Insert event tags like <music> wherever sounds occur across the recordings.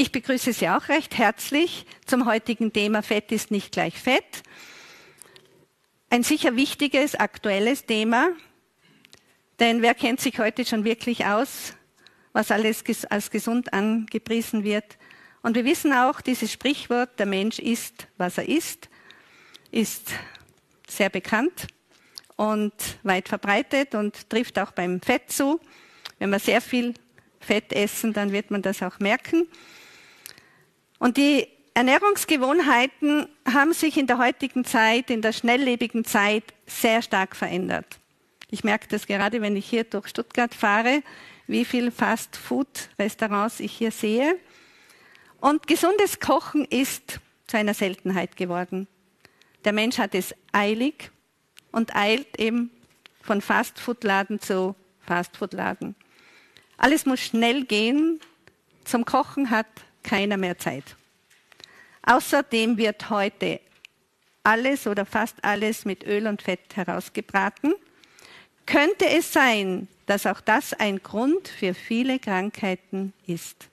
Ich begrüße Sie auch recht herzlich zum heutigen Thema Fett ist nicht gleich Fett. Ein sicher wichtiges, aktuelles Thema, denn wer kennt sich heute schon wirklich aus, was alles als gesund angepriesen wird? Und wir wissen auch, dieses Sprichwort, der Mensch isst, was er isst, ist sehr bekannt und weit verbreitet und trifft auch beim Fett zu. Wenn wir sehr viel Fett essen, dann wird man das auch merken. Und die Ernährungsgewohnheiten haben sich in der heutigen Zeit, in der schnelllebigen Zeit sehr stark verändert. Ich merke das gerade, wenn ich hier durch Stuttgart fahre, wie viel Fast-Food-Restaurants ich hier sehe. Und gesundes Kochen ist zu einer Seltenheit geworden. Der Mensch hat es eilig und eilt eben von Fastfood-Laden zu Fastfood-Laden. Alles muss schnell gehen. Zum Kochen hat keiner mehr Zeit. Außerdem wird heute alles oder fast alles mit Öl und Fett herausgebraten. Könnte es sein, dass auch das ein Grund für viele Krankheiten ist?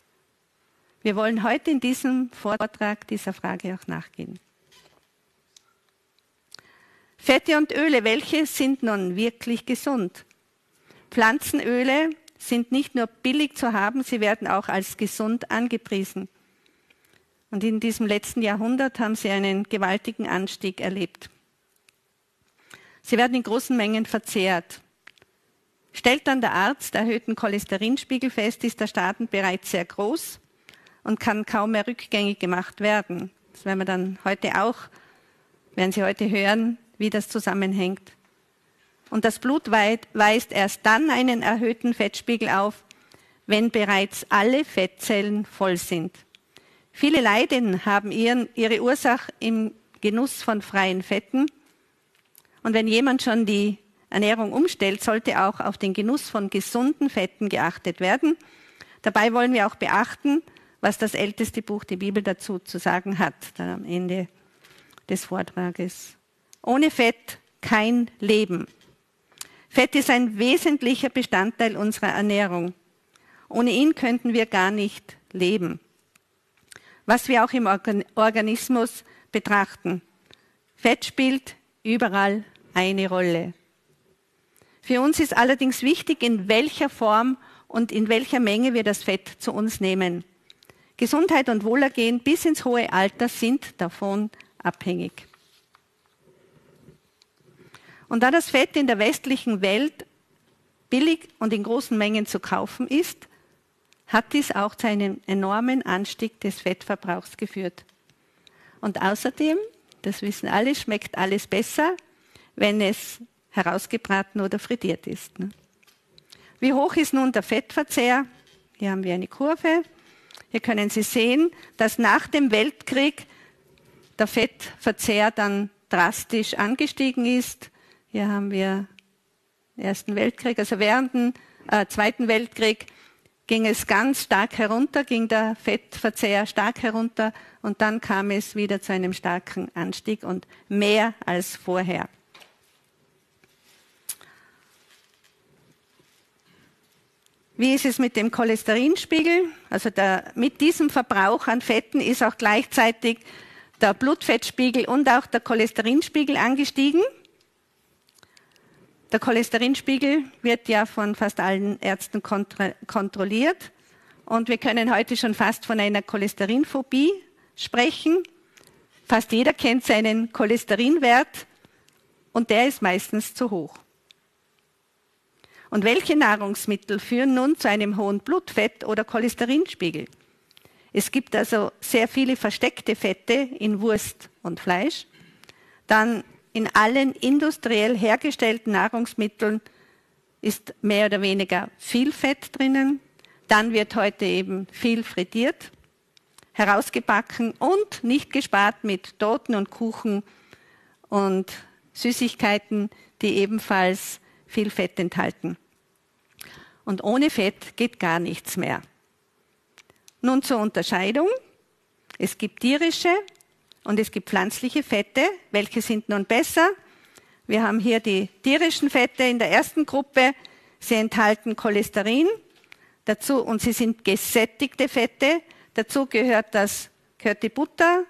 Wir wollen heute in diesem Vortrag dieser Frage auch nachgehen. Fette und Öle, welche sind nun wirklich gesund? Pflanzenöle sind nicht nur billig zu haben, sie werden auch als gesund angepriesen. Und in diesem letzten Jahrhundert haben sie einen gewaltigen Anstieg erlebt. Sie werden in großen Mengen verzehrt. Stellt dann der Arzt erhöhten Cholesterinspiegel fest, ist der Schaden bereits sehr groß und kann kaum mehr rückgängig gemacht werden. Das werden wir dann heute auch, werden Sie heute hören, wie das zusammenhängt. Und das Blut weist erst dann einen erhöhten Fettspiegel auf, wenn bereits alle Fettzellen voll sind. Viele Leiden haben ihren, ihre Ursache im Genuss von freien Fetten. Und wenn jemand schon die Ernährung umstellt, sollte auch auf den Genuss von gesunden Fetten geachtet werden. Dabei wollen wir auch beachten, was das älteste Buch, die Bibel, dazu zu sagen hat, dann am Ende des Vortrages. Ohne Fett kein Leben. Fett ist ein wesentlicher Bestandteil unserer Ernährung. Ohne ihn könnten wir gar nicht leben was wir auch im Organismus betrachten. Fett spielt überall eine Rolle. Für uns ist allerdings wichtig, in welcher Form und in welcher Menge wir das Fett zu uns nehmen. Gesundheit und Wohlergehen bis ins hohe Alter sind davon abhängig. Und da das Fett in der westlichen Welt billig und in großen Mengen zu kaufen ist, hat dies auch zu einem enormen Anstieg des Fettverbrauchs geführt. Und außerdem, das wissen alle, schmeckt alles besser, wenn es herausgebraten oder frittiert ist. Ne? Wie hoch ist nun der Fettverzehr? Hier haben wir eine Kurve. Hier können Sie sehen, dass nach dem Weltkrieg der Fettverzehr dann drastisch angestiegen ist. Hier haben wir den Ersten Weltkrieg, also während dem äh, Zweiten Weltkrieg ging es ganz stark herunter, ging der Fettverzehr stark herunter und dann kam es wieder zu einem starken Anstieg und mehr als vorher. Wie ist es mit dem Cholesterinspiegel? Also der, mit diesem Verbrauch an Fetten ist auch gleichzeitig der Blutfettspiegel und auch der Cholesterinspiegel angestiegen. Der Cholesterinspiegel wird ja von fast allen Ärzten kontrolliert und wir können heute schon fast von einer Cholesterinphobie sprechen. Fast jeder kennt seinen Cholesterinwert und der ist meistens zu hoch. Und welche Nahrungsmittel führen nun zu einem hohen Blutfett- oder Cholesterinspiegel? Es gibt also sehr viele versteckte Fette in Wurst und Fleisch. Dann in allen industriell hergestellten Nahrungsmitteln ist mehr oder weniger viel Fett drinnen. Dann wird heute eben viel frittiert, herausgebacken und nicht gespart mit Torten und Kuchen und Süßigkeiten, die ebenfalls viel Fett enthalten. Und ohne Fett geht gar nichts mehr. Nun zur Unterscheidung. Es gibt tierische und es gibt pflanzliche Fette. Welche sind nun besser? Wir haben hier die tierischen Fette in der ersten Gruppe. Sie enthalten Cholesterin dazu und sie sind gesättigte Fette. Dazu gehört, das, gehört die Butter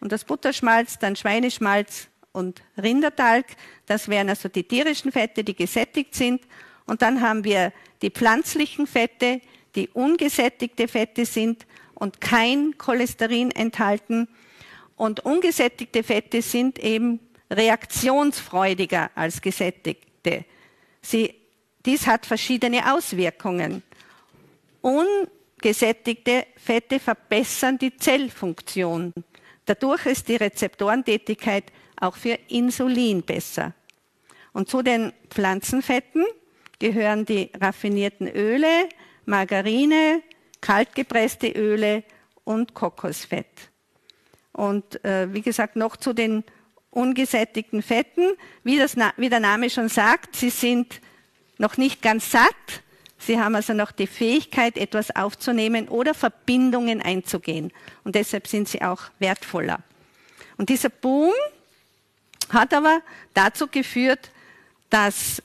und das Butterschmalz, dann Schweineschmalz und Rindertalg. Das wären also die tierischen Fette, die gesättigt sind. Und dann haben wir die pflanzlichen Fette, die ungesättigte Fette sind und kein Cholesterin enthalten. Und ungesättigte Fette sind eben reaktionsfreudiger als gesättigte. Sie, dies hat verschiedene Auswirkungen. Ungesättigte Fette verbessern die Zellfunktion. Dadurch ist die Rezeptorentätigkeit auch für Insulin besser. Und zu den Pflanzenfetten gehören die raffinierten Öle, Margarine, kaltgepresste Öle und Kokosfett. Und äh, wie gesagt, noch zu den ungesättigten Fetten. Wie, das, wie der Name schon sagt, sie sind noch nicht ganz satt. Sie haben also noch die Fähigkeit, etwas aufzunehmen oder Verbindungen einzugehen. Und deshalb sind sie auch wertvoller. Und dieser Boom hat aber dazu geführt, dass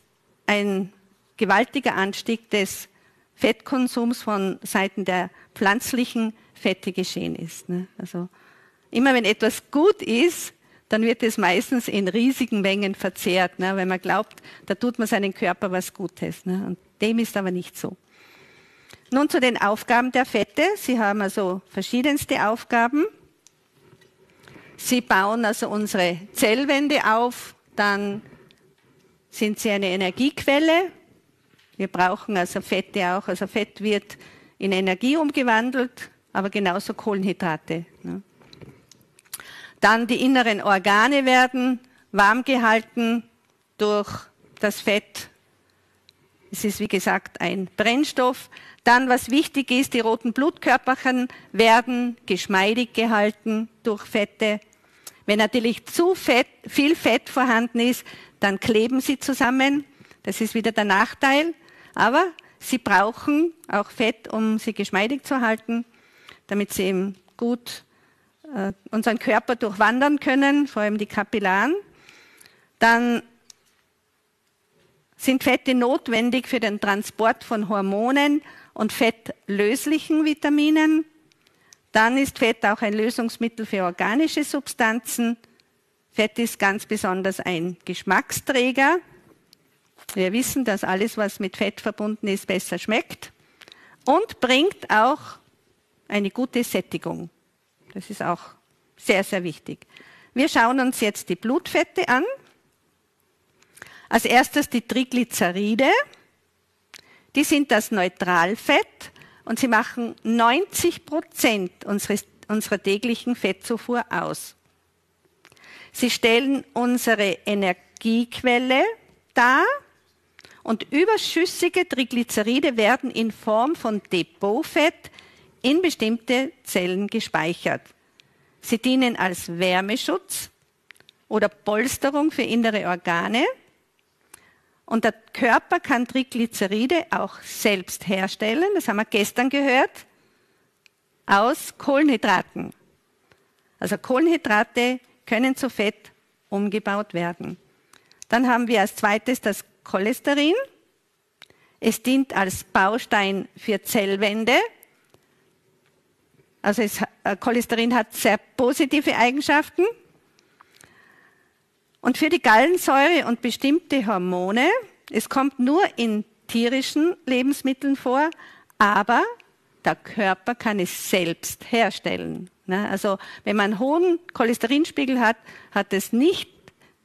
ein gewaltiger Anstieg des Fettkonsums von Seiten der pflanzlichen Fette geschehen ist. Ne? Also immer wenn etwas gut ist, dann wird es meistens in riesigen Mengen verzehrt, ne? weil man glaubt, da tut man seinem Körper was Gutes. Ne? Und dem ist aber nicht so. Nun zu den Aufgaben der Fette. Sie haben also verschiedenste Aufgaben. Sie bauen also unsere Zellwände auf, dann sind sie eine Energiequelle. Wir brauchen also Fette auch. Also Fett wird in Energie umgewandelt, aber genauso Kohlenhydrate. Ne? Dann die inneren Organe werden warm gehalten durch das Fett. Es ist wie gesagt ein Brennstoff. Dann, was wichtig ist, die roten Blutkörperchen werden geschmeidig gehalten durch Fette. Wenn natürlich zu fett, viel Fett vorhanden ist, dann kleben sie zusammen. Das ist wieder der Nachteil. Aber sie brauchen auch Fett, um sie geschmeidig zu halten, damit sie eben gut äh, unseren Körper durchwandern können, vor allem die Kapillaren. Dann sind Fette notwendig für den Transport von Hormonen und fettlöslichen Vitaminen. Dann ist Fett auch ein Lösungsmittel für organische Substanzen. Fett ist ganz besonders ein Geschmacksträger. Wir wissen, dass alles, was mit Fett verbunden ist, besser schmeckt und bringt auch eine gute Sättigung. Das ist auch sehr, sehr wichtig. Wir schauen uns jetzt die Blutfette an. Als erstes die Triglyceride. Die sind das Neutralfett und sie machen 90 Prozent unseres, unserer täglichen Fettzufuhr aus. Sie stellen unsere Energiequelle dar und überschüssige Triglyceride werden in Form von Depotfett in bestimmte Zellen gespeichert. Sie dienen als Wärmeschutz oder Polsterung für innere Organe. Und der Körper kann Triglyceride auch selbst herstellen, das haben wir gestern gehört, aus Kohlenhydraten. Also Kohlenhydrate können zu Fett umgebaut werden. Dann haben wir als zweites das Cholesterin. Es dient als Baustein für Zellwände also es, äh, Cholesterin hat sehr positive Eigenschaften. Und für die Gallensäure und bestimmte Hormone, es kommt nur in tierischen Lebensmitteln vor, aber der Körper kann es selbst herstellen. Ne? Also wenn man einen hohen Cholesterinspiegel hat, hat es nicht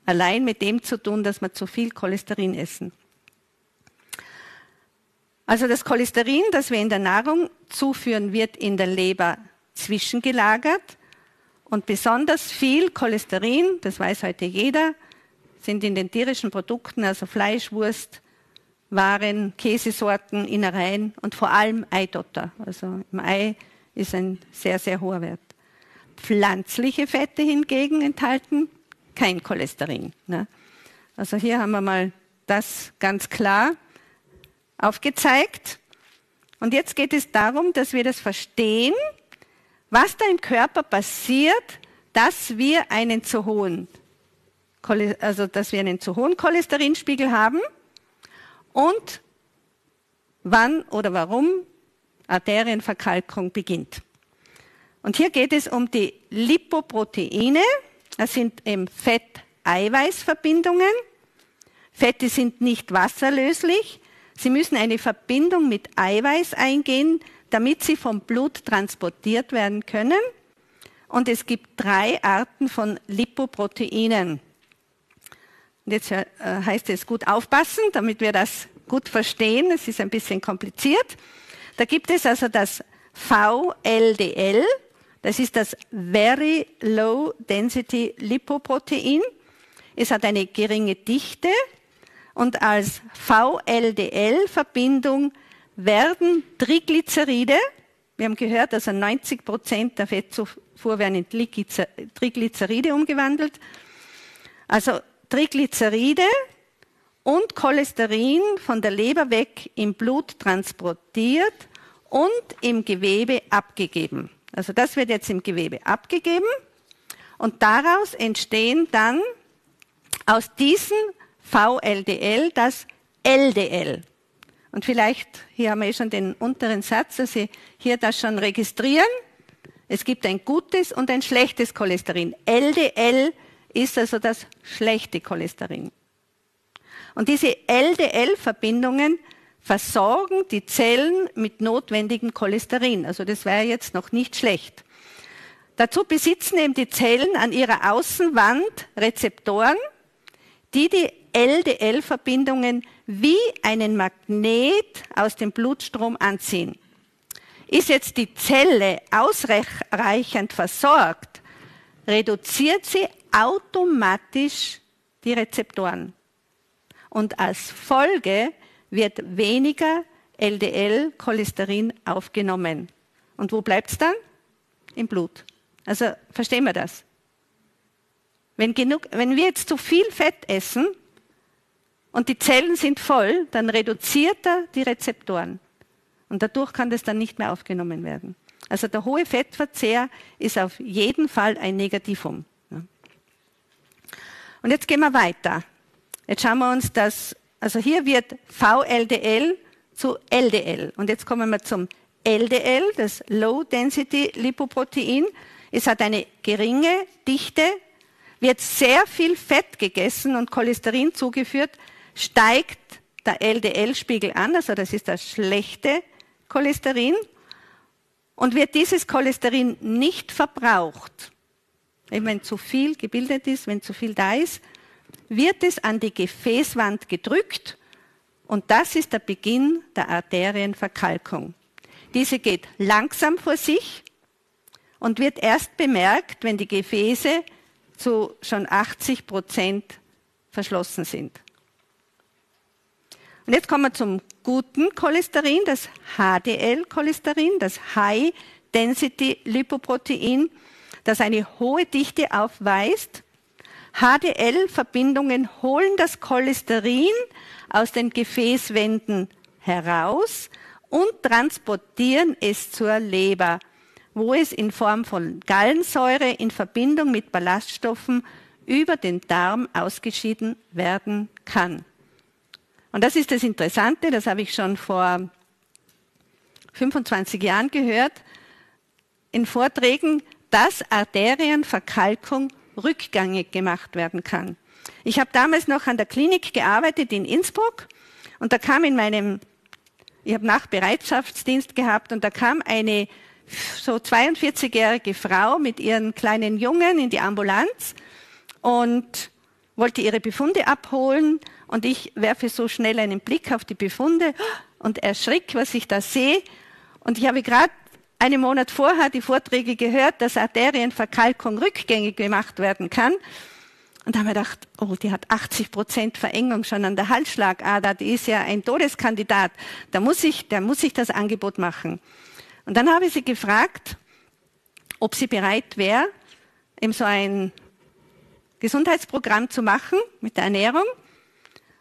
allein mit dem zu tun, dass man zu viel Cholesterin essen. Also das Cholesterin, das wir in der Nahrung zuführen, wird in der Leber zwischengelagert und besonders viel Cholesterin, das weiß heute jeder, sind in den tierischen Produkten, also Fleisch, Wurst, Waren, Käsesorten, Innereien und vor allem Eidotter. Also im Ei ist ein sehr, sehr hoher Wert. Pflanzliche Fette hingegen enthalten kein Cholesterin. Ne? Also hier haben wir mal das ganz klar aufgezeigt. Und jetzt geht es darum, dass wir das verstehen, was da im Körper passiert, dass wir einen zu hohen, also dass wir einen zu hohen Cholesterinspiegel haben und wann oder warum Arterienverkalkung beginnt. Und hier geht es um die Lipoproteine. Das sind eben Fett-Eiweiß-Verbindungen. Fette sind nicht wasserlöslich. Sie müssen eine Verbindung mit Eiweiß eingehen, damit sie vom Blut transportiert werden können. Und es gibt drei Arten von Lipoproteinen. Und jetzt äh, heißt es gut aufpassen, damit wir das gut verstehen. Es ist ein bisschen kompliziert. Da gibt es also das VLDL, das ist das Very Low Density Lipoprotein. Es hat eine geringe Dichte und als VLDL-Verbindung werden Triglyceride, wir haben gehört, also 90 Prozent der Fettzufuhr werden in Triglyceride umgewandelt, also Triglyceride und Cholesterin von der Leber weg im Blut transportiert und im Gewebe abgegeben. Also das wird jetzt im Gewebe abgegeben und daraus entstehen dann aus diesem VLDL das LDL. Und vielleicht, hier haben wir eh schon den unteren Satz, dass Sie hier das schon registrieren. Es gibt ein gutes und ein schlechtes Cholesterin. LDL ist also das schlechte Cholesterin. Und diese LDL-Verbindungen versorgen die Zellen mit notwendigem Cholesterin. Also das wäre jetzt noch nicht schlecht. Dazu besitzen eben die Zellen an ihrer Außenwand Rezeptoren, die die LDL-Verbindungen wie einen Magnet aus dem Blutstrom anziehen. Ist jetzt die Zelle ausreichend versorgt, reduziert sie automatisch die Rezeptoren. Und als Folge wird weniger LDL-Cholesterin aufgenommen. Und wo bleibt es dann? Im Blut. Also verstehen wir das? Wenn, genug, wenn wir jetzt zu viel Fett essen und die Zellen sind voll, dann reduziert er die Rezeptoren. Und dadurch kann das dann nicht mehr aufgenommen werden. Also der hohe Fettverzehr ist auf jeden Fall ein Negativum. Und jetzt gehen wir weiter. Jetzt schauen wir uns das also hier wird VLDL zu LDL. Und jetzt kommen wir zum LDL, das Low Density Lipoprotein. Es hat eine geringe Dichte, wird sehr viel Fett gegessen und Cholesterin zugeführt, steigt der LDL-Spiegel an, also das ist das schlechte Cholesterin. Und wird dieses Cholesterin nicht verbraucht, wenn zu viel gebildet ist, wenn zu viel da ist, wird es an die Gefäßwand gedrückt und das ist der Beginn der Arterienverkalkung. Diese geht langsam vor sich und wird erst bemerkt, wenn die Gefäße zu schon 80 Prozent verschlossen sind. Und jetzt kommen wir zum guten Cholesterin, das HDL-Cholesterin, das High Density Lipoprotein, das eine hohe Dichte aufweist HDL-Verbindungen holen das Cholesterin aus den Gefäßwänden heraus und transportieren es zur Leber, wo es in Form von Gallensäure in Verbindung mit Ballaststoffen über den Darm ausgeschieden werden kann. Und das ist das Interessante, das habe ich schon vor 25 Jahren gehört, in Vorträgen, dass Arterienverkalkung rückgängig gemacht werden kann. Ich habe damals noch an der Klinik gearbeitet in Innsbruck und da kam in meinem, ich habe Nachbereitschaftsdienst gehabt und da kam eine so 42-jährige Frau mit ihren kleinen Jungen in die Ambulanz und wollte ihre Befunde abholen und ich werfe so schnell einen Blick auf die Befunde und erschrick, was ich da sehe. Und ich habe gerade einen Monat vorher die Vorträge gehört, dass Arterienverkalkung rückgängig gemacht werden kann. Und da haben wir gedacht, oh, die hat 80 Prozent Verengung schon an der Halsschlagader, die ist ja ein Todeskandidat. Da muss ich, da muss ich das Angebot machen. Und dann habe ich sie gefragt, ob sie bereit wäre, eben so ein Gesundheitsprogramm zu machen mit der Ernährung.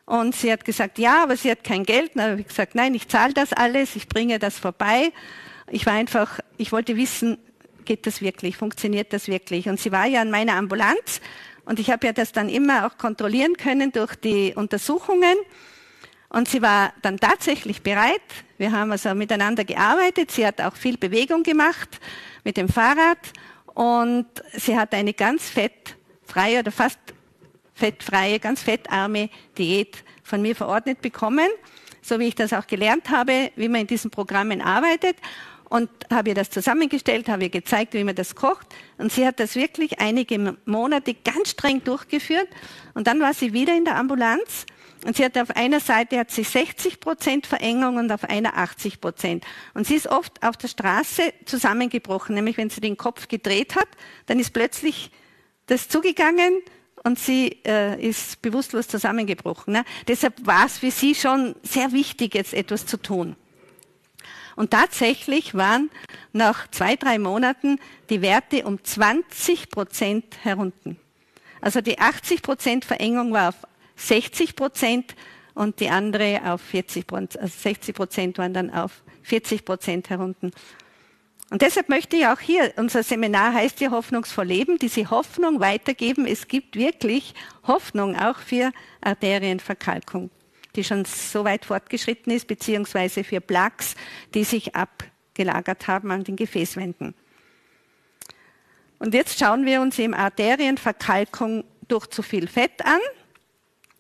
Und sie hat gesagt, ja, aber sie hat kein Geld. dann habe ich gesagt, nein, ich zahle das alles, ich bringe das vorbei. Ich war einfach, ich wollte wissen, geht das wirklich, funktioniert das wirklich? Und sie war ja an meiner Ambulanz und ich habe ja das dann immer auch kontrollieren können durch die Untersuchungen. Und sie war dann tatsächlich bereit. Wir haben also miteinander gearbeitet. Sie hat auch viel Bewegung gemacht. mit dem Fahrrad und sie hat eine ganz fettfreie oder fast fettfreie, ganz fettarme Diät von mir verordnet bekommen, so wie ich das auch gelernt habe, wie man in diesen Programmen arbeitet und habe ihr das zusammengestellt, habe ihr gezeigt, wie man das kocht. Und sie hat das wirklich einige Monate ganz streng durchgeführt. Und dann war sie wieder in der Ambulanz. Und sie hat auf einer Seite hat sie 60 Prozent Verengung und auf einer 80 Prozent. Und sie ist oft auf der Straße zusammengebrochen, nämlich wenn sie den Kopf gedreht hat, dann ist plötzlich das zugegangen und sie äh, ist bewusstlos zusammengebrochen. Ne? Deshalb war es für sie schon sehr wichtig, jetzt etwas zu tun. Und tatsächlich waren nach zwei, drei Monaten die Werte um 20 Prozent herunten. Also die 80 Prozent Verengung war auf 60 Prozent und die andere auf 40 Prozent, also 60 Prozent waren dann auf 40 Prozent herunten. Und deshalb möchte ich auch hier, unser Seminar heißt ja hoffnungsvoll leben, diese Hoffnung weitergeben. Es gibt wirklich Hoffnung auch für Arterienverkalkung die schon so weit fortgeschritten ist, beziehungsweise für Plaques, die sich abgelagert haben an den Gefäßwänden. Und jetzt schauen wir uns eben Arterienverkalkung durch zu viel Fett an.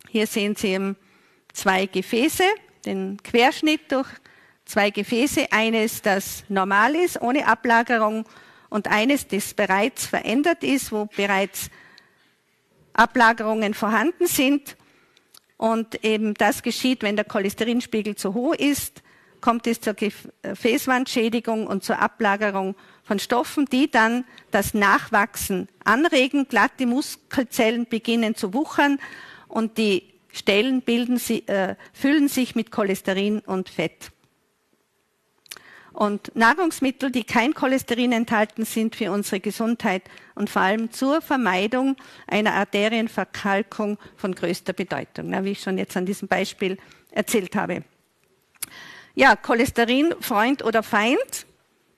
Hier sehen Sie eben zwei Gefäße, den Querschnitt durch zwei Gefäße. Eines, das normal ist, ohne Ablagerung, und eines, das bereits verändert ist, wo bereits Ablagerungen vorhanden sind. Und eben das geschieht, wenn der Cholesterinspiegel zu hoch ist, kommt es zur Gefäßwandschädigung und zur Ablagerung von Stoffen, die dann das Nachwachsen anregen. Glatte Muskelzellen beginnen zu wuchern und die Stellen bilden, äh, füllen sich mit Cholesterin und Fett. Und Nahrungsmittel, die kein Cholesterin enthalten, sind für unsere Gesundheit und vor allem zur Vermeidung einer Arterienverkalkung von größter Bedeutung, wie ich schon jetzt an diesem Beispiel erzählt habe. Ja, Cholesterin, Freund oder Feind.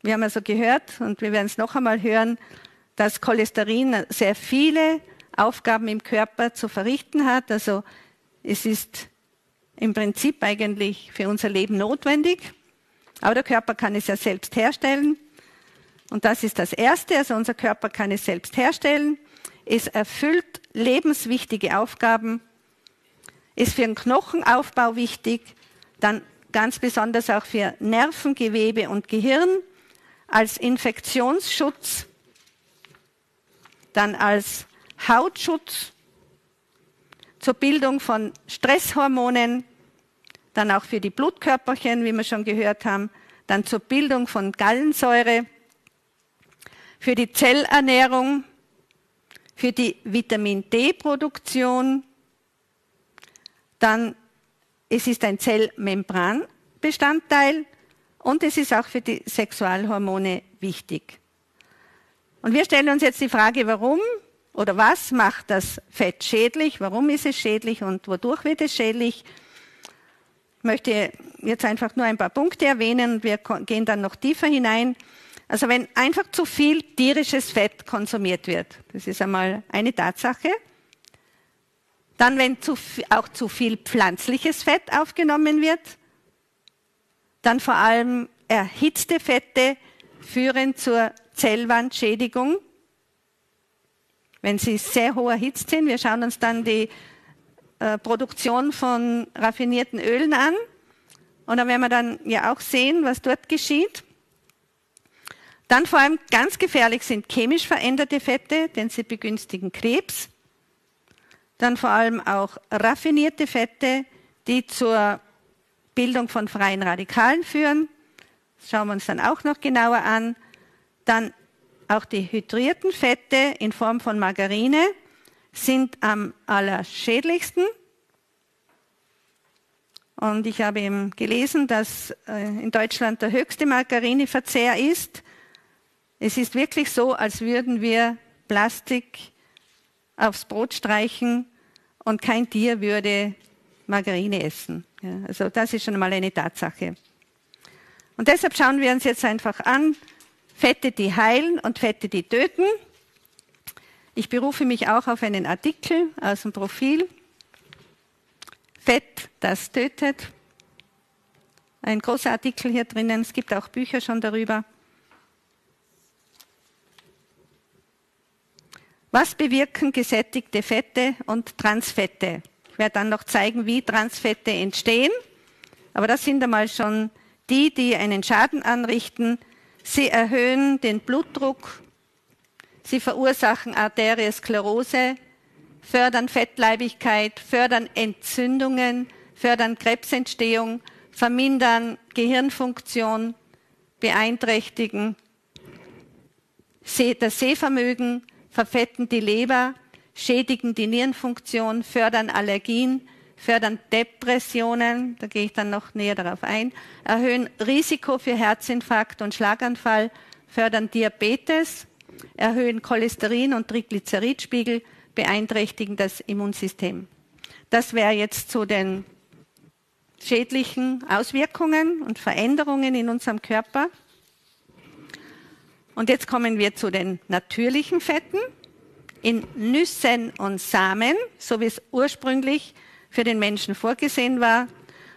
Wir haben also gehört und wir werden es noch einmal hören, dass Cholesterin sehr viele Aufgaben im Körper zu verrichten hat. Also es ist im Prinzip eigentlich für unser Leben notwendig. Aber der Körper kann es ja selbst herstellen. Und das ist das Erste. Also unser Körper kann es selbst herstellen. Es erfüllt lebenswichtige Aufgaben. Ist für den Knochenaufbau wichtig. Dann ganz besonders auch für Nervengewebe und Gehirn. Als Infektionsschutz. Dann als Hautschutz. Zur Bildung von Stresshormonen dann auch für die Blutkörperchen, wie wir schon gehört haben, dann zur Bildung von Gallensäure, für die Zellernährung, für die Vitamin D-Produktion, dann es ist ein Zellmembranbestandteil und es ist auch für die Sexualhormone wichtig. Und wir stellen uns jetzt die Frage, warum oder was macht das Fett schädlich? Warum ist es schädlich und wodurch wird es schädlich? Möchte jetzt einfach nur ein paar Punkte erwähnen und wir gehen dann noch tiefer hinein. Also wenn einfach zu viel tierisches Fett konsumiert wird, das ist einmal eine Tatsache. Dann, wenn zu, auch zu viel pflanzliches Fett aufgenommen wird, dann vor allem erhitzte Fette führen zur Zellwandschädigung. Wenn sie sehr hoch erhitzt sind, wir schauen uns dann die äh, Produktion von raffinierten Ölen an. Und da werden wir dann ja auch sehen, was dort geschieht. Dann vor allem ganz gefährlich sind chemisch veränderte Fette, denn sie begünstigen Krebs. Dann vor allem auch raffinierte Fette, die zur Bildung von freien Radikalen führen. Das schauen wir uns dann auch noch genauer an. Dann auch die hydrierten Fette in Form von Margarine, sind am allerschädlichsten. Und ich habe eben gelesen, dass äh, in Deutschland der höchste Margarineverzehr ist. Es ist wirklich so, als würden wir Plastik aufs Brot streichen und kein Tier würde Margarine essen. Ja, also das ist schon mal eine Tatsache. Und deshalb schauen wir uns jetzt einfach an, Fette, die heilen und Fette, die töten. Ich berufe mich auch auf einen Artikel aus dem Profil. Fett, das tötet. Ein großer Artikel hier drinnen. Es gibt auch Bücher schon darüber. Was bewirken gesättigte Fette und Transfette? Ich werde dann noch zeigen, wie Transfette entstehen. Aber das sind einmal schon die, die einen Schaden anrichten. Sie erhöhen den Blutdruck, sie verursachen Arteriosklerose, fördern Fettleibigkeit, fördern Entzündungen, fördern Krebsentstehung, vermindern Gehirnfunktion, beeinträchtigen das Sehvermögen, verfetten die Leber, schädigen die Nierenfunktion, fördern Allergien, fördern Depressionen, da gehe ich dann noch näher darauf ein, erhöhen Risiko für Herzinfarkt und Schlaganfall, fördern Diabetes, erhöhen Cholesterin und Triglyceridspiegel, beeinträchtigen das Immunsystem. Das wäre jetzt zu den schädlichen Auswirkungen und Veränderungen in unserem Körper. Und jetzt kommen wir zu den natürlichen Fetten in Nüssen und Samen, so wie es ursprünglich für den Menschen vorgesehen war.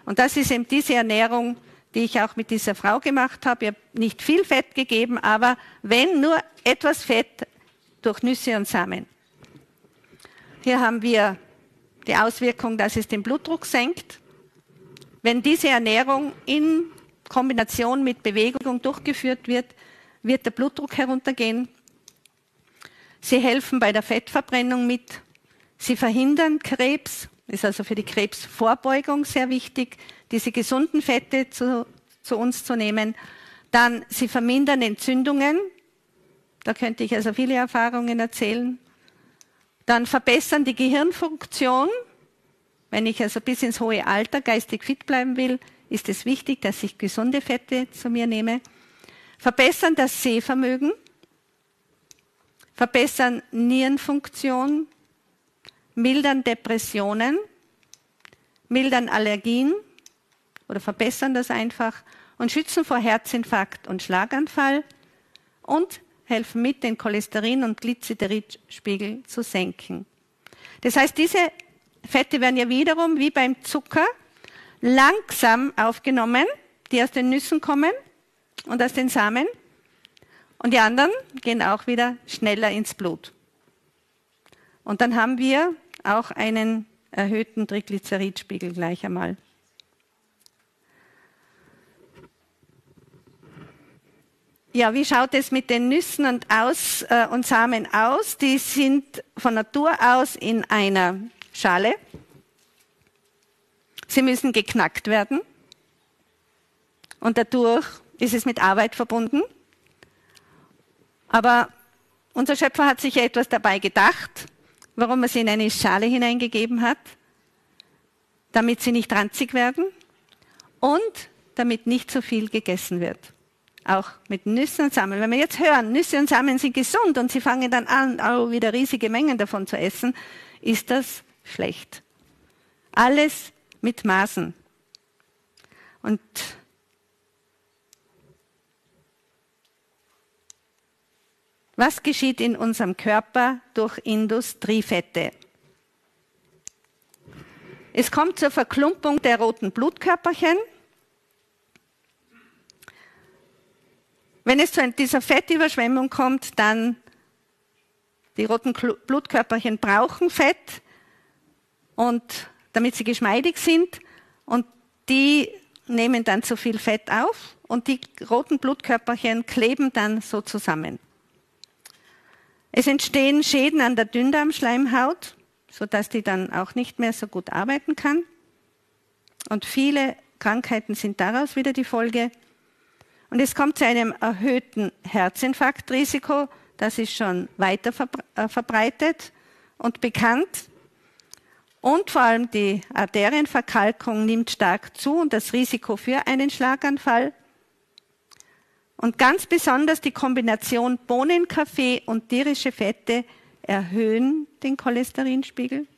Und das ist eben diese Ernährung, die ich auch mit dieser Frau gemacht habe. Ich habe nicht viel Fett gegeben, aber wenn nur etwas Fett durch Nüsse und Samen. Hier haben wir die Auswirkung, dass es den Blutdruck senkt. Wenn diese Ernährung in Kombination mit Bewegung durchgeführt wird, wird der Blutdruck heruntergehen. Sie helfen bei der Fettverbrennung mit. Sie verhindern Krebs, ist also für die Krebsvorbeugung sehr wichtig, diese gesunden Fette zu, zu uns zu nehmen. Dann, sie vermindern Entzündungen. Da könnte ich also viele Erfahrungen erzählen. Dann verbessern die Gehirnfunktion. Wenn ich also bis ins hohe Alter geistig fit bleiben will, ist es wichtig, dass ich gesunde Fette zu mir nehme. Verbessern das Sehvermögen verbessern Nierenfunktion, mildern Depressionen, mildern Allergien oder verbessern das einfach und schützen vor Herzinfarkt und Schlaganfall und helfen mit, den Cholesterin- und Glyceridspiegel zu senken. Das heißt, diese Fette werden ja wiederum wie beim Zucker langsam aufgenommen, die aus den Nüssen kommen und aus den Samen und die anderen gehen auch wieder schneller ins Blut. Und dann haben wir auch einen erhöhten Triglyceridspiegel gleich einmal. Ja, wie schaut es mit den Nüssen und, aus, äh, und Samen aus? Die sind von Natur aus in einer Schale. Sie müssen geknackt werden. Und dadurch ist es mit Arbeit verbunden. Aber unser Schöpfer hat sich ja etwas dabei gedacht, warum er sie in eine Schale hineingegeben hat, damit sie nicht ranzig werden und damit nicht so viel gegessen wird. Auch mit Nüssen und Samen. Wenn wir jetzt hören, Nüsse und Samen sind gesund und sie fangen dann an, auch wieder riesige Mengen davon zu essen, ist das schlecht. Alles mit Maßen. Und Was geschieht in unserem Körper durch Industriefette? Es kommt zur Verklumpung der roten Blutkörperchen. Wenn es zu dieser Fettüberschwemmung kommt, dann die roten Blutkörperchen brauchen Fett und damit sie geschmeidig sind und die nehmen dann zu viel Fett auf und die roten Blutkörperchen kleben dann so zusammen. Es entstehen Schäden an der Dünndarmschleimhaut, sodass die dann auch nicht mehr so gut arbeiten kann. Und viele Krankheiten sind daraus wieder die Folge. Und es kommt zu einem erhöhten Herzinfarktrisiko. Das ist schon weiter äh, verbreitet und bekannt. Und vor allem die Arterienverkalkung nimmt stark zu und das Risiko für einen Schlaganfall. Und ganz besonders die Kombination Bohnenkaffee und tierische Fette erhöhen den Cholesterinspiegel.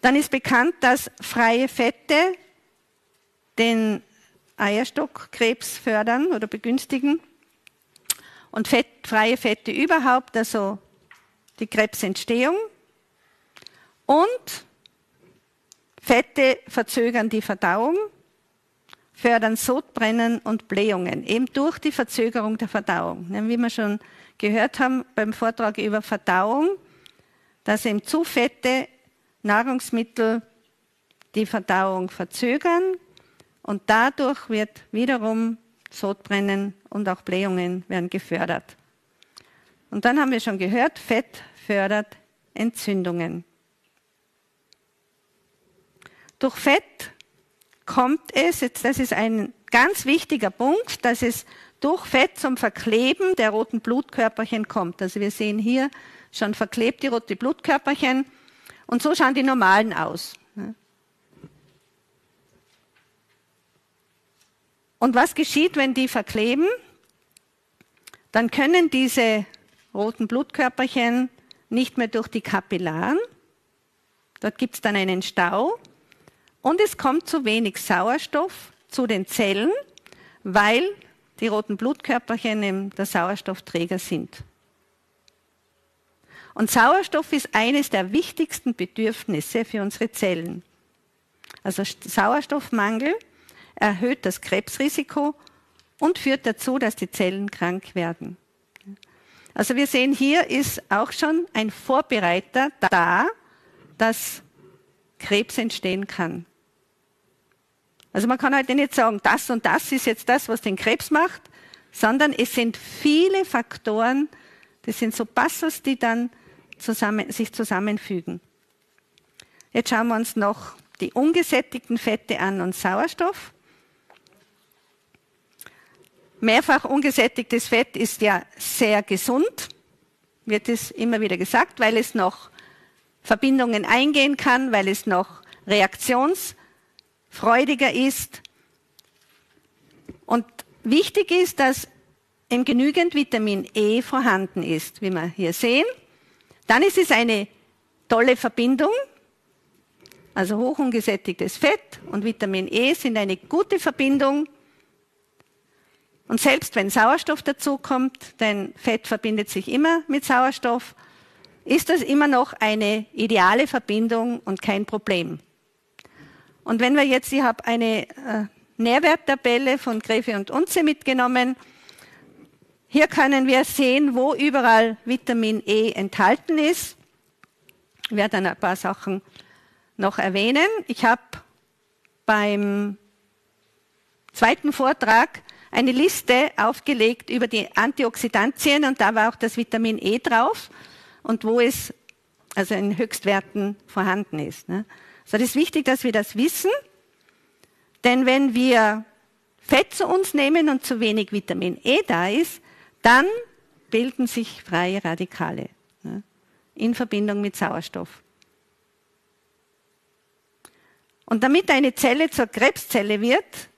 Dann ist bekannt, dass freie Fette den Eierstockkrebs fördern oder begünstigen und Fett, freie Fette überhaupt, also die Krebsentstehung. Und Fette verzögern die Verdauung fördern Sodbrennen und Blähungen, eben durch die Verzögerung der Verdauung. Wie wir schon gehört haben beim Vortrag über Verdauung, dass eben zu fette Nahrungsmittel die Verdauung verzögern und dadurch wird wiederum Sodbrennen und auch Blähungen werden gefördert. Und dann haben wir schon gehört, Fett fördert Entzündungen. Durch Fett kommt es, jetzt, das ist ein ganz wichtiger Punkt, dass es durch Fett zum Verkleben der roten Blutkörperchen kommt. Also wir sehen hier schon verklebt die roten Blutkörperchen und so schauen die normalen aus. Und was geschieht, wenn die verkleben? Dann können diese roten Blutkörperchen nicht mehr durch die Kapillaren. Dort gibt es dann einen Stau und es kommt zu wenig Sauerstoff zu den Zellen, weil die roten Blutkörperchen der Sauerstoffträger sind. Und Sauerstoff ist eines der wichtigsten Bedürfnisse für unsere Zellen. Also Sauerstoffmangel erhöht das Krebsrisiko und führt dazu, dass die Zellen krank werden. Also wir sehen hier ist auch schon ein Vorbereiter da, dass Krebs entstehen kann. Also man kann heute nicht sagen, das und das ist jetzt das, was den Krebs macht, sondern es sind viele Faktoren, das sind so Passos, die dann zusammen, sich zusammenfügen. Jetzt schauen wir uns noch die ungesättigten Fette an und Sauerstoff. Mehrfach ungesättigtes Fett ist ja sehr gesund, wird es immer wieder gesagt, weil es noch Verbindungen eingehen kann, weil es noch reaktionsfreudiger ist. Und wichtig ist, dass eben genügend Vitamin E vorhanden ist, wie wir hier sehen. Dann ist es eine tolle Verbindung. Also hoch ungesättigtes Fett und Vitamin E sind eine gute Verbindung. Und selbst wenn Sauerstoff dazukommt, denn Fett verbindet sich immer mit Sauerstoff, ist das immer noch eine ideale Verbindung und kein Problem. Und wenn wir jetzt, ich habe eine äh, Nährwerttabelle von Gräfe und Unze mitgenommen. Hier können wir sehen, wo überall Vitamin E enthalten ist. Ich werde dann ein paar Sachen noch erwähnen. Ich habe beim zweiten Vortrag eine Liste aufgelegt über die Antioxidantien und da war auch das Vitamin E drauf und wo es also in Höchstwerten vorhanden ist. Ne? So, das ist wichtig, dass wir das wissen, denn wenn wir Fett zu uns nehmen und zu wenig Vitamin E da ist, dann bilden sich freie Radikale ne? in Verbindung mit Sauerstoff. Und damit eine Zelle zur Krebszelle wird,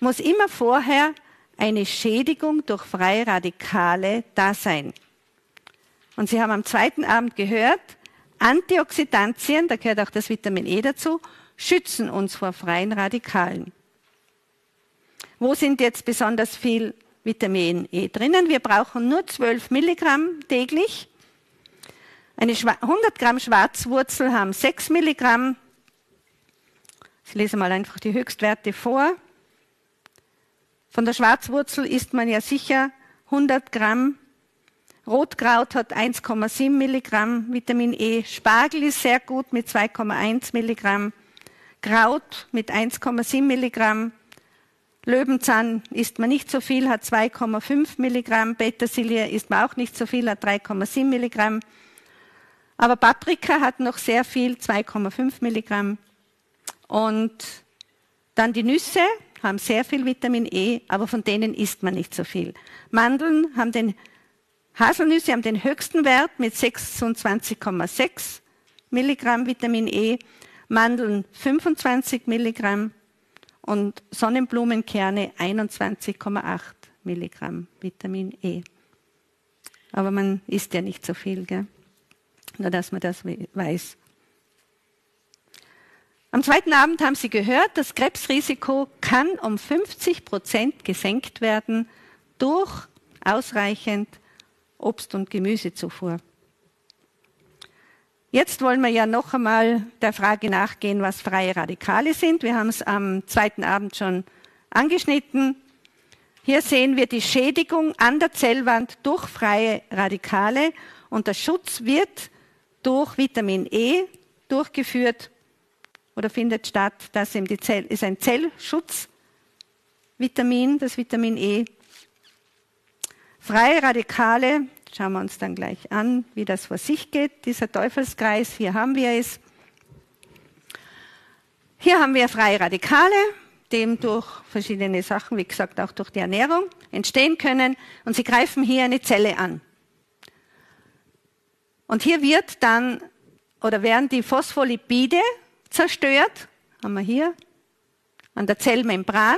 muss immer vorher eine Schädigung durch freie Radikale da sein. Und Sie haben am zweiten Abend gehört, Antioxidantien, da gehört auch das Vitamin E dazu, schützen uns vor freien Radikalen. Wo sind jetzt besonders viel Vitamin E drinnen? Wir brauchen nur 12 Milligramm täglich. Eine 100 Gramm Schwarzwurzel haben 6 Milligramm. Ich lese mal einfach die Höchstwerte vor. Von der Schwarzwurzel isst man ja sicher 100 Gramm. Rotkraut hat 1,7 Milligramm Vitamin E. Spargel ist sehr gut mit 2,1 Milligramm. Kraut mit 1,7 Milligramm. Löwenzahn isst man nicht so viel, hat 2,5 Milligramm. Petersilie isst man auch nicht so viel, hat 3,7 Milligramm. Aber Paprika hat noch sehr viel, 2,5 Milligramm. Und dann die Nüsse, haben sehr viel Vitamin E, aber von denen isst man nicht so viel. Mandeln haben den, Haselnüsse haben den höchsten Wert mit 26,6 Milligramm Vitamin E, Mandeln 25 Milligramm und Sonnenblumenkerne 21,8 Milligramm Vitamin E. Aber man isst ja nicht so viel, gell? nur dass man das weiß. Am zweiten Abend haben Sie gehört, das Krebsrisiko kann um 50 Prozent gesenkt werden durch ausreichend Obst- und Gemüsezufuhr. Jetzt wollen wir ja noch einmal der Frage nachgehen, was freie Radikale sind. Wir haben es am zweiten Abend schon angeschnitten. Hier sehen wir die Schädigung an der Zellwand durch freie Radikale und der Schutz wird durch Vitamin E durchgeführt oder findet statt. Das ist ein Zellschutzvitamin, das Vitamin E. Freie Radikale, schauen wir uns dann gleich an, wie das vor sich geht, dieser Teufelskreis, hier haben wir es. Hier haben wir freie Radikale, dem durch verschiedene Sachen, wie gesagt auch durch die Ernährung, entstehen können und sie greifen hier eine Zelle an. Und hier wird dann oder werden die Phospholipide zerstört, haben wir hier, an der Zellmembran.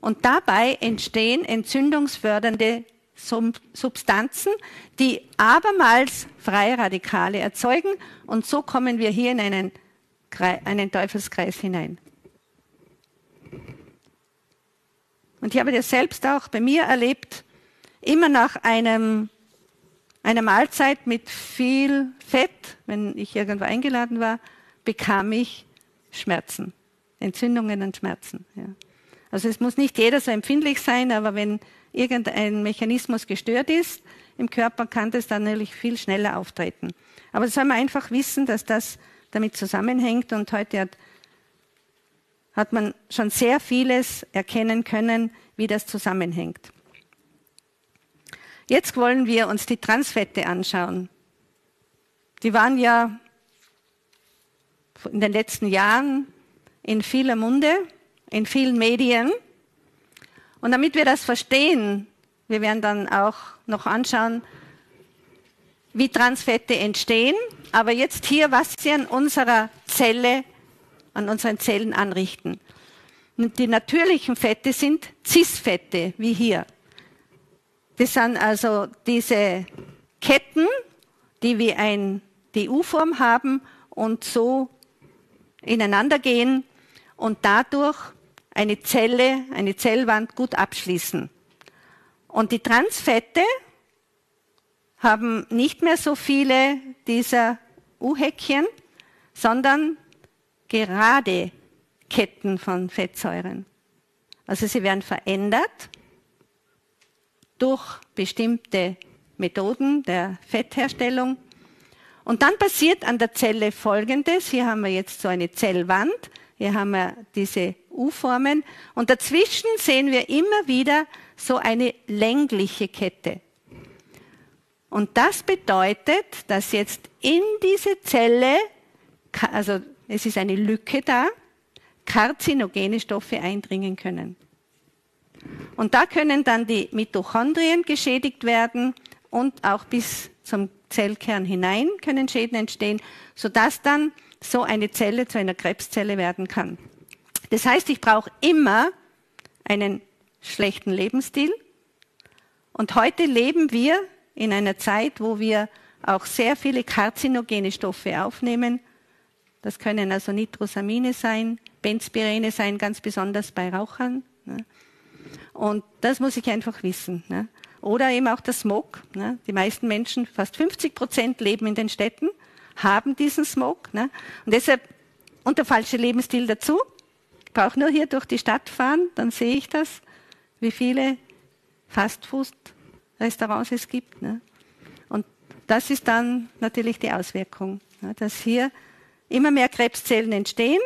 Und dabei entstehen entzündungsfördernde Substanzen, die abermals freie Radikale erzeugen. Und so kommen wir hier in einen, einen Teufelskreis hinein. Und ich habe das selbst auch bei mir erlebt, immer nach einem, einer Mahlzeit mit viel Fett, wenn ich irgendwo eingeladen war, bekam ich Schmerzen, Entzündungen und Schmerzen. Ja. Also es muss nicht jeder so empfindlich sein, aber wenn irgendein Mechanismus gestört ist im Körper, kann das dann natürlich viel schneller auftreten. Aber soll man einfach wissen, dass das damit zusammenhängt und heute hat, hat man schon sehr vieles erkennen können, wie das zusammenhängt. Jetzt wollen wir uns die Transfette anschauen. Die waren ja in den letzten Jahren in vieler Munde, in vielen Medien. Und damit wir das verstehen, wir werden dann auch noch anschauen, wie Transfette entstehen, aber jetzt hier, was sie an unserer Zelle, an unseren Zellen anrichten. Die natürlichen Fette sind Cis-Fette, wie hier. Das sind also diese Ketten, die wie ein, die U-Form haben und so ineinander gehen und dadurch eine Zelle, eine Zellwand gut abschließen. Und die Transfette haben nicht mehr so viele dieser U-Häkchen, sondern gerade Ketten von Fettsäuren. Also sie werden verändert durch bestimmte Methoden der Fettherstellung und dann passiert an der Zelle Folgendes. Hier haben wir jetzt so eine Zellwand. Hier haben wir diese U-Formen. Und dazwischen sehen wir immer wieder so eine längliche Kette. Und das bedeutet, dass jetzt in diese Zelle, also es ist eine Lücke da, karzinogene Stoffe eindringen können. Und da können dann die Mitochondrien geschädigt werden und auch bis zum Zellkern hinein können Schäden entstehen, sodass dann so eine Zelle zu einer Krebszelle werden kann. Das heißt, ich brauche immer einen schlechten Lebensstil. Und heute leben wir in einer Zeit, wo wir auch sehr viele karzinogene Stoffe aufnehmen. Das können also Nitrosamine sein, Benzpirene sein, ganz besonders bei Rauchern. Ne? Und das muss ich einfach wissen. Ne? Oder eben auch der Smog. Ne? Die meisten Menschen, fast 50 Prozent leben in den Städten, haben diesen Smog. Und deshalb, und der falsche Lebensstil dazu. Ich brauche nur hier durch die Stadt fahren, dann sehe ich das, wie viele Fastfood-Restaurants es gibt. Ne? Und das ist dann natürlich die Auswirkung, ne? dass hier immer mehr Krebszellen entstehen.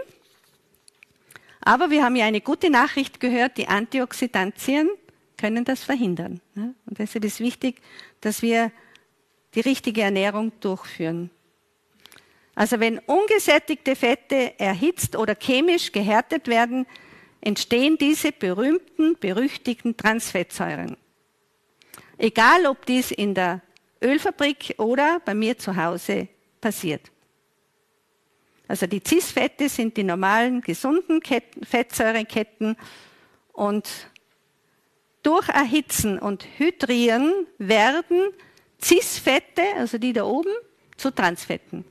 Aber wir haben ja eine gute Nachricht gehört, die Antioxidantien können das verhindern. Und deshalb ist wichtig, dass wir die richtige Ernährung durchführen. Also wenn ungesättigte Fette erhitzt oder chemisch gehärtet werden, entstehen diese berühmten, berüchtigten Transfettsäuren. Egal, ob dies in der Ölfabrik oder bei mir zu Hause passiert. Also die Cis-Fette sind die normalen, gesunden Fettsäureketten und durch Erhitzen und Hydrieren werden Cis-Fette, also die da oben, zu Transfetten.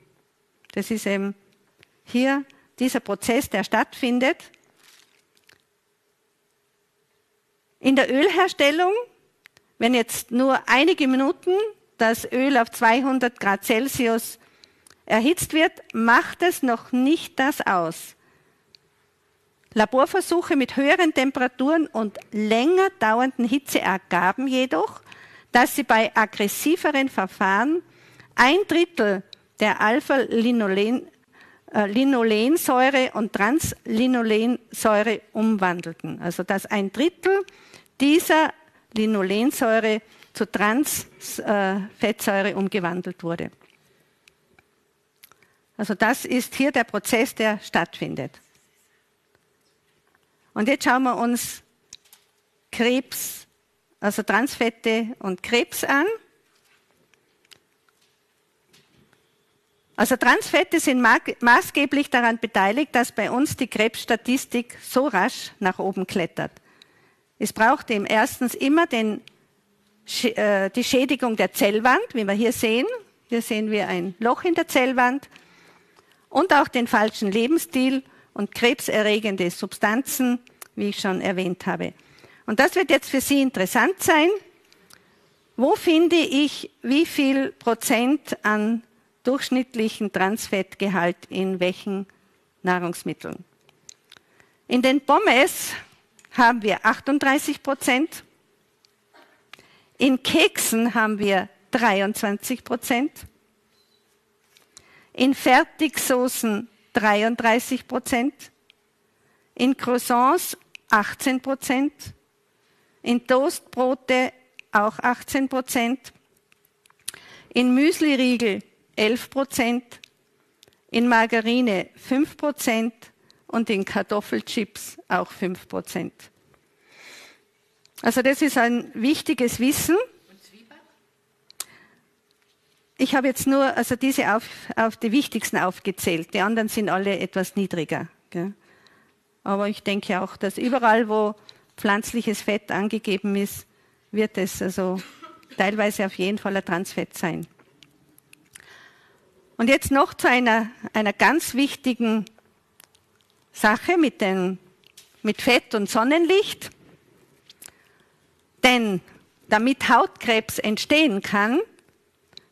Das ist eben hier dieser Prozess, der stattfindet. In der Ölherstellung, wenn jetzt nur einige Minuten das Öl auf 200 Grad Celsius erhitzt wird, macht es noch nicht das aus. Laborversuche mit höheren Temperaturen und länger dauernden Hitze ergaben jedoch, dass sie bei aggressiveren Verfahren ein Drittel der Alpha-Linolensäure äh, und Translinolensäure umwandelten. Also dass ein Drittel dieser Linolensäure zu Transfettsäure umgewandelt wurde. Also das ist hier der Prozess, der stattfindet. Und jetzt schauen wir uns Krebs, also Transfette und Krebs an. Also Transfette sind maßgeblich daran beteiligt, dass bei uns die Krebsstatistik so rasch nach oben klettert. Es braucht eben erstens immer den, äh, die Schädigung der Zellwand, wie wir hier sehen. Hier sehen wir ein Loch in der Zellwand und auch den falschen Lebensstil und krebserregende Substanzen, wie ich schon erwähnt habe. Und das wird jetzt für Sie interessant sein. Wo finde ich wie viel Prozent an durchschnittlichen Transfettgehalt in welchen Nahrungsmitteln? In den Pommes haben wir 38 Prozent. In Keksen haben wir 23 Prozent. In Fertigsoßen 33 Prozent. In Croissants 18 Prozent. In Toastbrote auch 18 Prozent. In Müsliriegel 11 Prozent. In Margarine 5 Prozent und in Kartoffelchips auch 5 Prozent. Also das ist ein wichtiges Wissen. Ich habe jetzt nur also diese auf, auf die wichtigsten aufgezählt. Die anderen sind alle etwas niedriger. Gell? Aber ich denke auch, dass überall, wo pflanzliches Fett angegeben ist, wird es also teilweise auf jeden Fall ein Transfett sein. Und jetzt noch zu einer, einer ganz wichtigen Sache mit, den, mit Fett und Sonnenlicht. Denn damit Hautkrebs entstehen kann,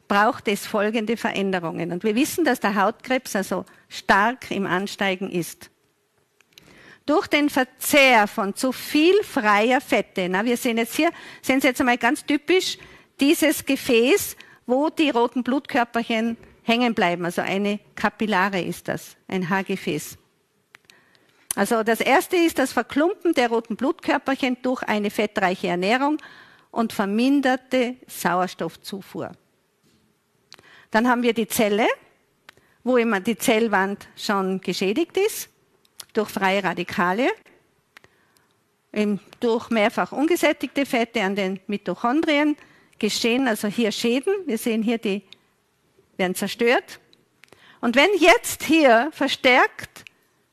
braucht es folgende Veränderungen. Und wir wissen, dass der Hautkrebs also stark im Ansteigen ist. Durch den Verzehr von zu viel freier Fette, na, wir sehen jetzt hier, sehen Sie jetzt einmal ganz typisch dieses Gefäß, wo die roten Blutkörperchen hängen bleiben. Also eine Kapillare ist das, ein Haargefäß. Also das erste ist das Verklumpen der roten Blutkörperchen durch eine fettreiche Ernährung und verminderte Sauerstoffzufuhr. Dann haben wir die Zelle, wo immer die Zellwand schon geschädigt ist durch freie Radikale, durch mehrfach ungesättigte Fette an den Mitochondrien geschehen, also hier Schäden. Wir sehen hier, die werden zerstört. Und wenn jetzt hier verstärkt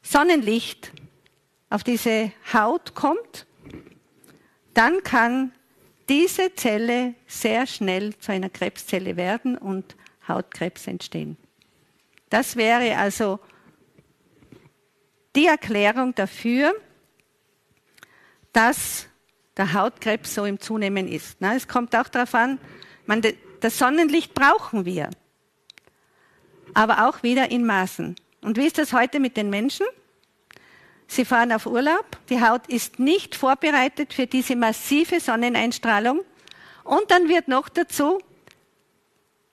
Sonnenlicht auf diese Haut kommt, dann kann diese Zelle sehr schnell zu einer Krebszelle werden und Hautkrebs entstehen. Das wäre also die Erklärung dafür, dass der Hautkrebs so im Zunehmen ist. Es kommt auch darauf an, das Sonnenlicht brauchen wir, aber auch wieder in Maßen. Und wie ist das heute mit den Menschen? Sie fahren auf Urlaub, die Haut ist nicht vorbereitet für diese massive Sonneneinstrahlung und dann wird noch dazu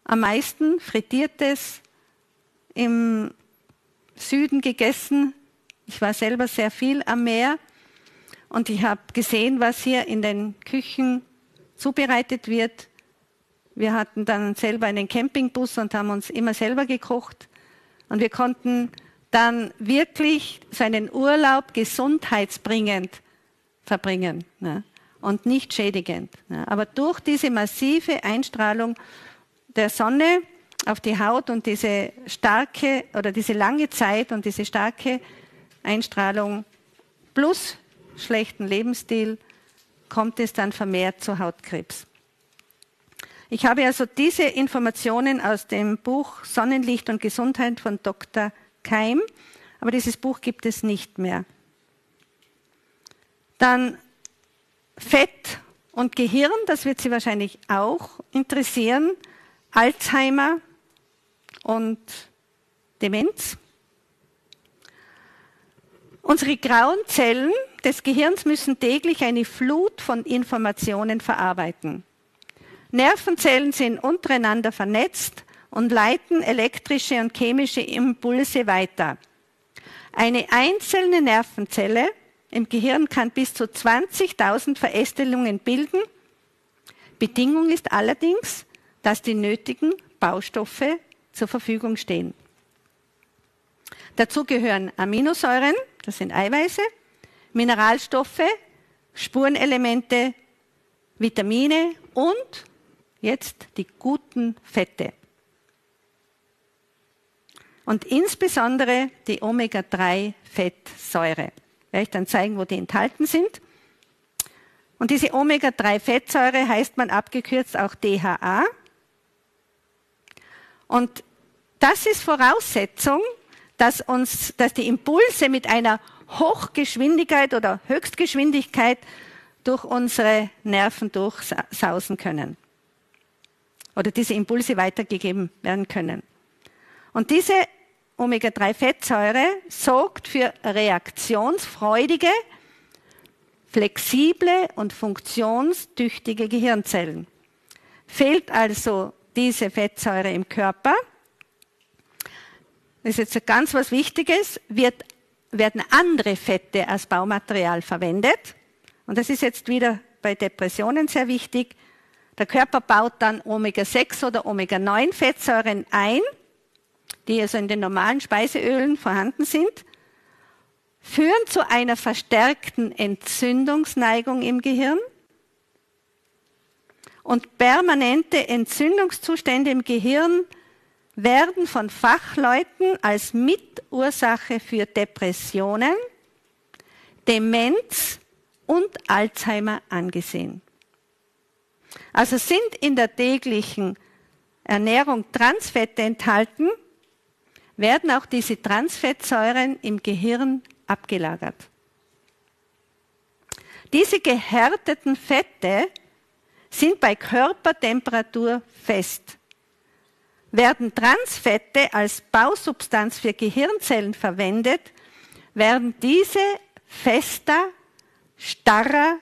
am meisten frittiertes im Süden gegessen. Ich war selber sehr viel am Meer und ich habe gesehen, was hier in den Küchen zubereitet wird. Wir hatten dann selber einen Campingbus und haben uns immer selber gekocht. Und wir konnten dann wirklich seinen Urlaub gesundheitsbringend verbringen ne? und nicht schädigend. Ne? Aber durch diese massive Einstrahlung der Sonne auf die Haut und diese starke oder diese lange Zeit und diese starke Einstrahlung plus schlechten Lebensstil kommt es dann vermehrt zu Hautkrebs. Ich habe also diese Informationen aus dem Buch Sonnenlicht und Gesundheit von Dr. Keim, aber dieses Buch gibt es nicht mehr. Dann Fett und Gehirn, das wird Sie wahrscheinlich auch interessieren. Alzheimer und Demenz. Unsere grauen Zellen des Gehirns müssen täglich eine Flut von Informationen verarbeiten. Nervenzellen sind untereinander vernetzt und leiten elektrische und chemische Impulse weiter. Eine einzelne Nervenzelle im Gehirn kann bis zu 20.000 Verästelungen bilden. Bedingung ist allerdings, dass die nötigen Baustoffe zur Verfügung stehen. Dazu gehören Aminosäuren, das sind Eiweiße, Mineralstoffe, Spurenelemente, Vitamine und jetzt die guten Fette. Und insbesondere die Omega-3-Fettsäure. Werde ich dann zeigen, wo die enthalten sind. Und diese Omega-3-Fettsäure heißt man abgekürzt auch DHA. Und das ist Voraussetzung, dass uns, dass die Impulse mit einer Hochgeschwindigkeit oder Höchstgeschwindigkeit durch unsere Nerven durchsausen können. Oder diese Impulse weitergegeben werden können. Und diese Omega-3-Fettsäure sorgt für reaktionsfreudige, flexible und funktionstüchtige Gehirnzellen. Fehlt also diese Fettsäure im Körper, das ist jetzt ganz was Wichtiges, wird, werden andere Fette als Baumaterial verwendet. Und das ist jetzt wieder bei Depressionen sehr wichtig. Der Körper baut dann Omega-6 oder Omega-9-Fettsäuren ein, die also in den normalen Speiseölen vorhanden sind, führen zu einer verstärkten Entzündungsneigung im Gehirn und permanente Entzündungszustände im Gehirn werden von Fachleuten als Mitursache für Depressionen, Demenz und Alzheimer angesehen. Also sind in der täglichen Ernährung Transfette enthalten, werden auch diese Transfettsäuren im Gehirn abgelagert. Diese gehärteten Fette sind bei Körpertemperatur fest. Werden Transfette als Bausubstanz für Gehirnzellen verwendet, werden diese fester, starrer,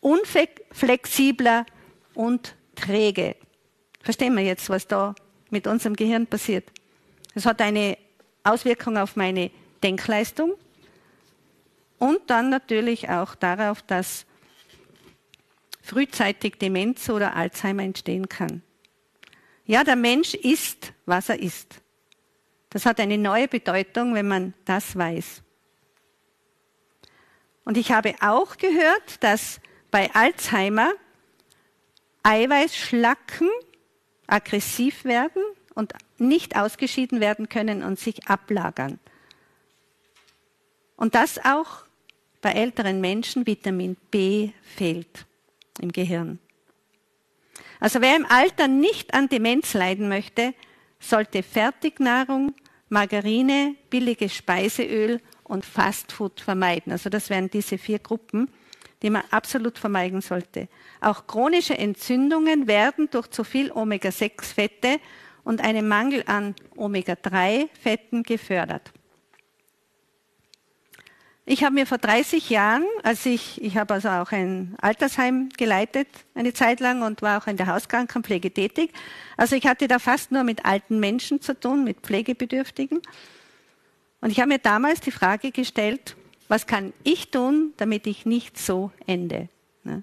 unflexibler und träge. Verstehen wir jetzt, was da mit unserem Gehirn passiert? Es hat eine Auswirkung auf meine Denkleistung und dann natürlich auch darauf, dass frühzeitig Demenz oder Alzheimer entstehen kann. Ja, der Mensch ist, was er ist. Das hat eine neue Bedeutung, wenn man das weiß. Und ich habe auch gehört, dass bei Alzheimer Eiweißschlacken aggressiv werden und nicht ausgeschieden werden können und sich ablagern. Und dass auch bei älteren Menschen Vitamin B fehlt im Gehirn. Also wer im Alter nicht an Demenz leiden möchte, sollte Fertignahrung, Margarine, billiges Speiseöl und Fastfood vermeiden. Also das wären diese vier Gruppen, die man absolut vermeiden sollte. Auch chronische Entzündungen werden durch zu viel Omega-6-Fette und einem Mangel an Omega-3-Fetten gefördert. Ich habe mir vor 30 Jahren, als ich, ich habe also auch ein Altersheim geleitet eine Zeit lang und war auch in der Hauskrankenpflege tätig. Also ich hatte da fast nur mit alten Menschen zu tun, mit Pflegebedürftigen. Und ich habe mir damals die Frage gestellt, was kann ich tun, damit ich nicht so ende? Ne?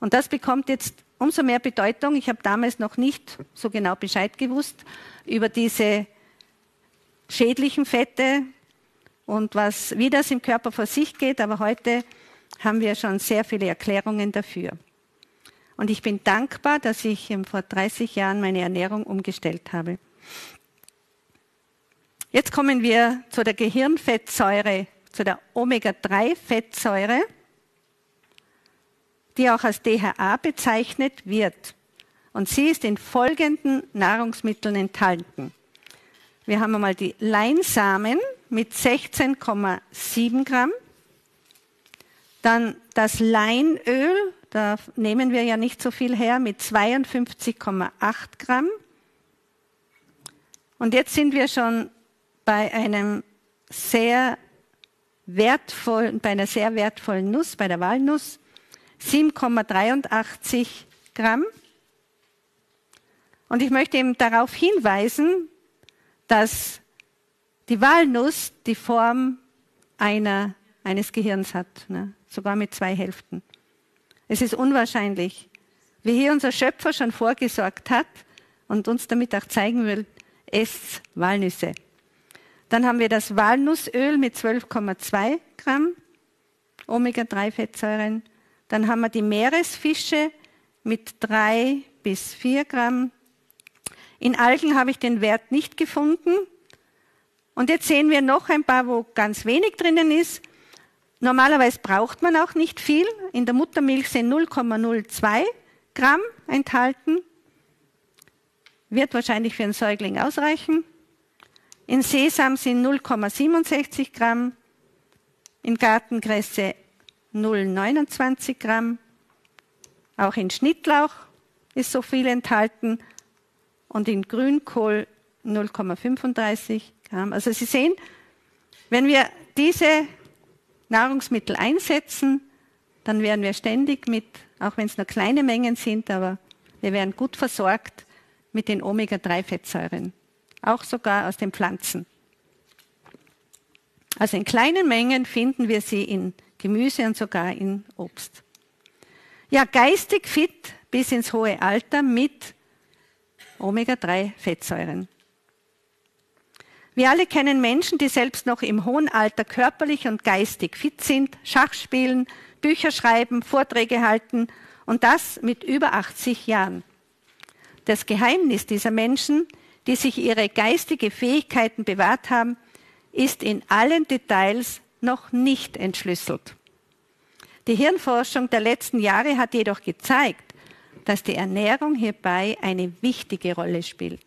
Und das bekommt jetzt umso mehr Bedeutung. Ich habe damals noch nicht so genau Bescheid gewusst über diese schädlichen Fette, und was, wie das im Körper vor sich geht. Aber heute haben wir schon sehr viele Erklärungen dafür. Und ich bin dankbar, dass ich vor 30 Jahren meine Ernährung umgestellt habe. Jetzt kommen wir zu der Gehirnfettsäure, zu der Omega-3-Fettsäure, die auch als DHA bezeichnet wird. Und sie ist in folgenden Nahrungsmitteln enthalten. Wir haben einmal die Leinsamen, mit 16,7 Gramm. Dann das Leinöl, da nehmen wir ja nicht so viel her, mit 52,8 Gramm. Und jetzt sind wir schon bei einem sehr wertvollen, bei einer sehr wertvollen Nuss, bei der Walnuss, 7,83 Gramm. Und ich möchte eben darauf hinweisen, dass die Walnuss die Form einer, eines Gehirns hat, ne? sogar mit zwei Hälften. Es ist unwahrscheinlich, wie hier unser Schöpfer schon vorgesorgt hat und uns damit auch zeigen will, esst Walnüsse. Dann haben wir das Walnussöl mit 12,2 Gramm Omega-3-Fettsäuren. Dann haben wir die Meeresfische mit 3 bis 4 Gramm. In Algen habe ich den Wert nicht gefunden. Und jetzt sehen wir noch ein paar, wo ganz wenig drinnen ist. Normalerweise braucht man auch nicht viel. In der Muttermilch sind 0,02 Gramm enthalten. Wird wahrscheinlich für einen Säugling ausreichen. In Sesam sind 0,67 Gramm. In Gartenkresse 0,29 Gramm. Auch in Schnittlauch ist so viel enthalten. Und in Grünkohl 0,35 Gramm. Also Sie sehen, wenn wir diese Nahrungsmittel einsetzen, dann werden wir ständig mit, auch wenn es nur kleine Mengen sind, aber wir werden gut versorgt mit den Omega-3-Fettsäuren, auch sogar aus den Pflanzen. Also in kleinen Mengen finden wir sie in Gemüse und sogar in Obst. Ja, geistig fit bis ins hohe Alter mit Omega-3-Fettsäuren. Wir alle kennen Menschen, die selbst noch im hohen Alter körperlich und geistig fit sind, Schach spielen, Bücher schreiben, Vorträge halten und das mit über 80 Jahren. Das Geheimnis dieser Menschen, die sich ihre geistige Fähigkeiten bewahrt haben, ist in allen Details noch nicht entschlüsselt. Die Hirnforschung der letzten Jahre hat jedoch gezeigt, dass die Ernährung hierbei eine wichtige Rolle spielt.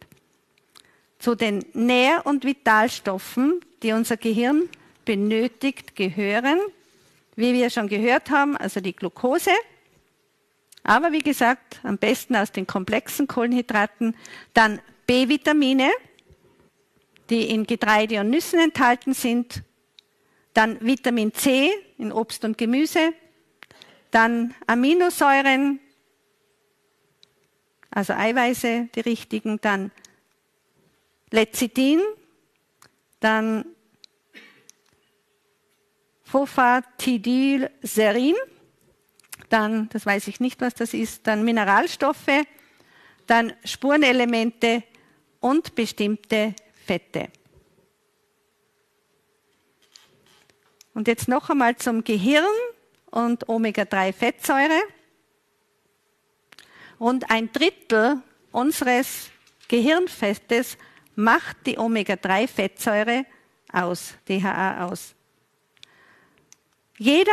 Zu den Nähr- und Vitalstoffen, die unser Gehirn benötigt, gehören, wie wir schon gehört haben, also die Glucose, aber wie gesagt, am besten aus den komplexen Kohlenhydraten, dann B-Vitamine, die in Getreide und Nüssen enthalten sind, dann Vitamin C in Obst und Gemüse, dann Aminosäuren, also Eiweiße, die richtigen, dann Lecithin, dann Fofatidylserin, dann, das weiß ich nicht, was das ist, dann Mineralstoffe, dann Spurenelemente und bestimmte Fette. Und jetzt noch einmal zum Gehirn und Omega-3-Fettsäure. Rund ein Drittel unseres Gehirnfettes macht die Omega-3-Fettsäure aus, DHA aus. Jeder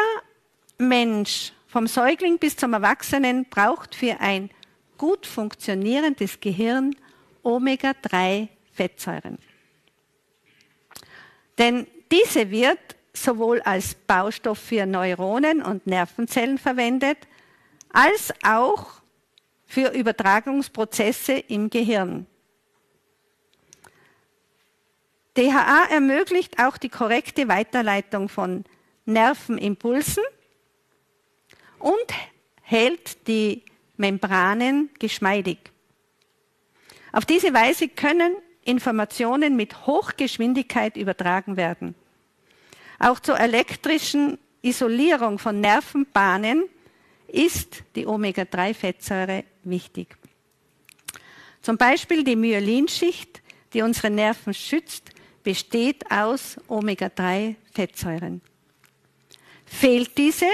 Mensch, vom Säugling bis zum Erwachsenen, braucht für ein gut funktionierendes Gehirn Omega-3-Fettsäuren. Denn diese wird sowohl als Baustoff für Neuronen und Nervenzellen verwendet, als auch für Übertragungsprozesse im Gehirn. DHA ermöglicht auch die korrekte Weiterleitung von Nervenimpulsen und hält die Membranen geschmeidig. Auf diese Weise können Informationen mit Hochgeschwindigkeit übertragen werden. Auch zur elektrischen Isolierung von Nervenbahnen ist die Omega-3-Fettsäure wichtig. Zum Beispiel die Myelinschicht, die unsere Nerven schützt, besteht aus Omega-3-Fettsäuren. Fehlt diese,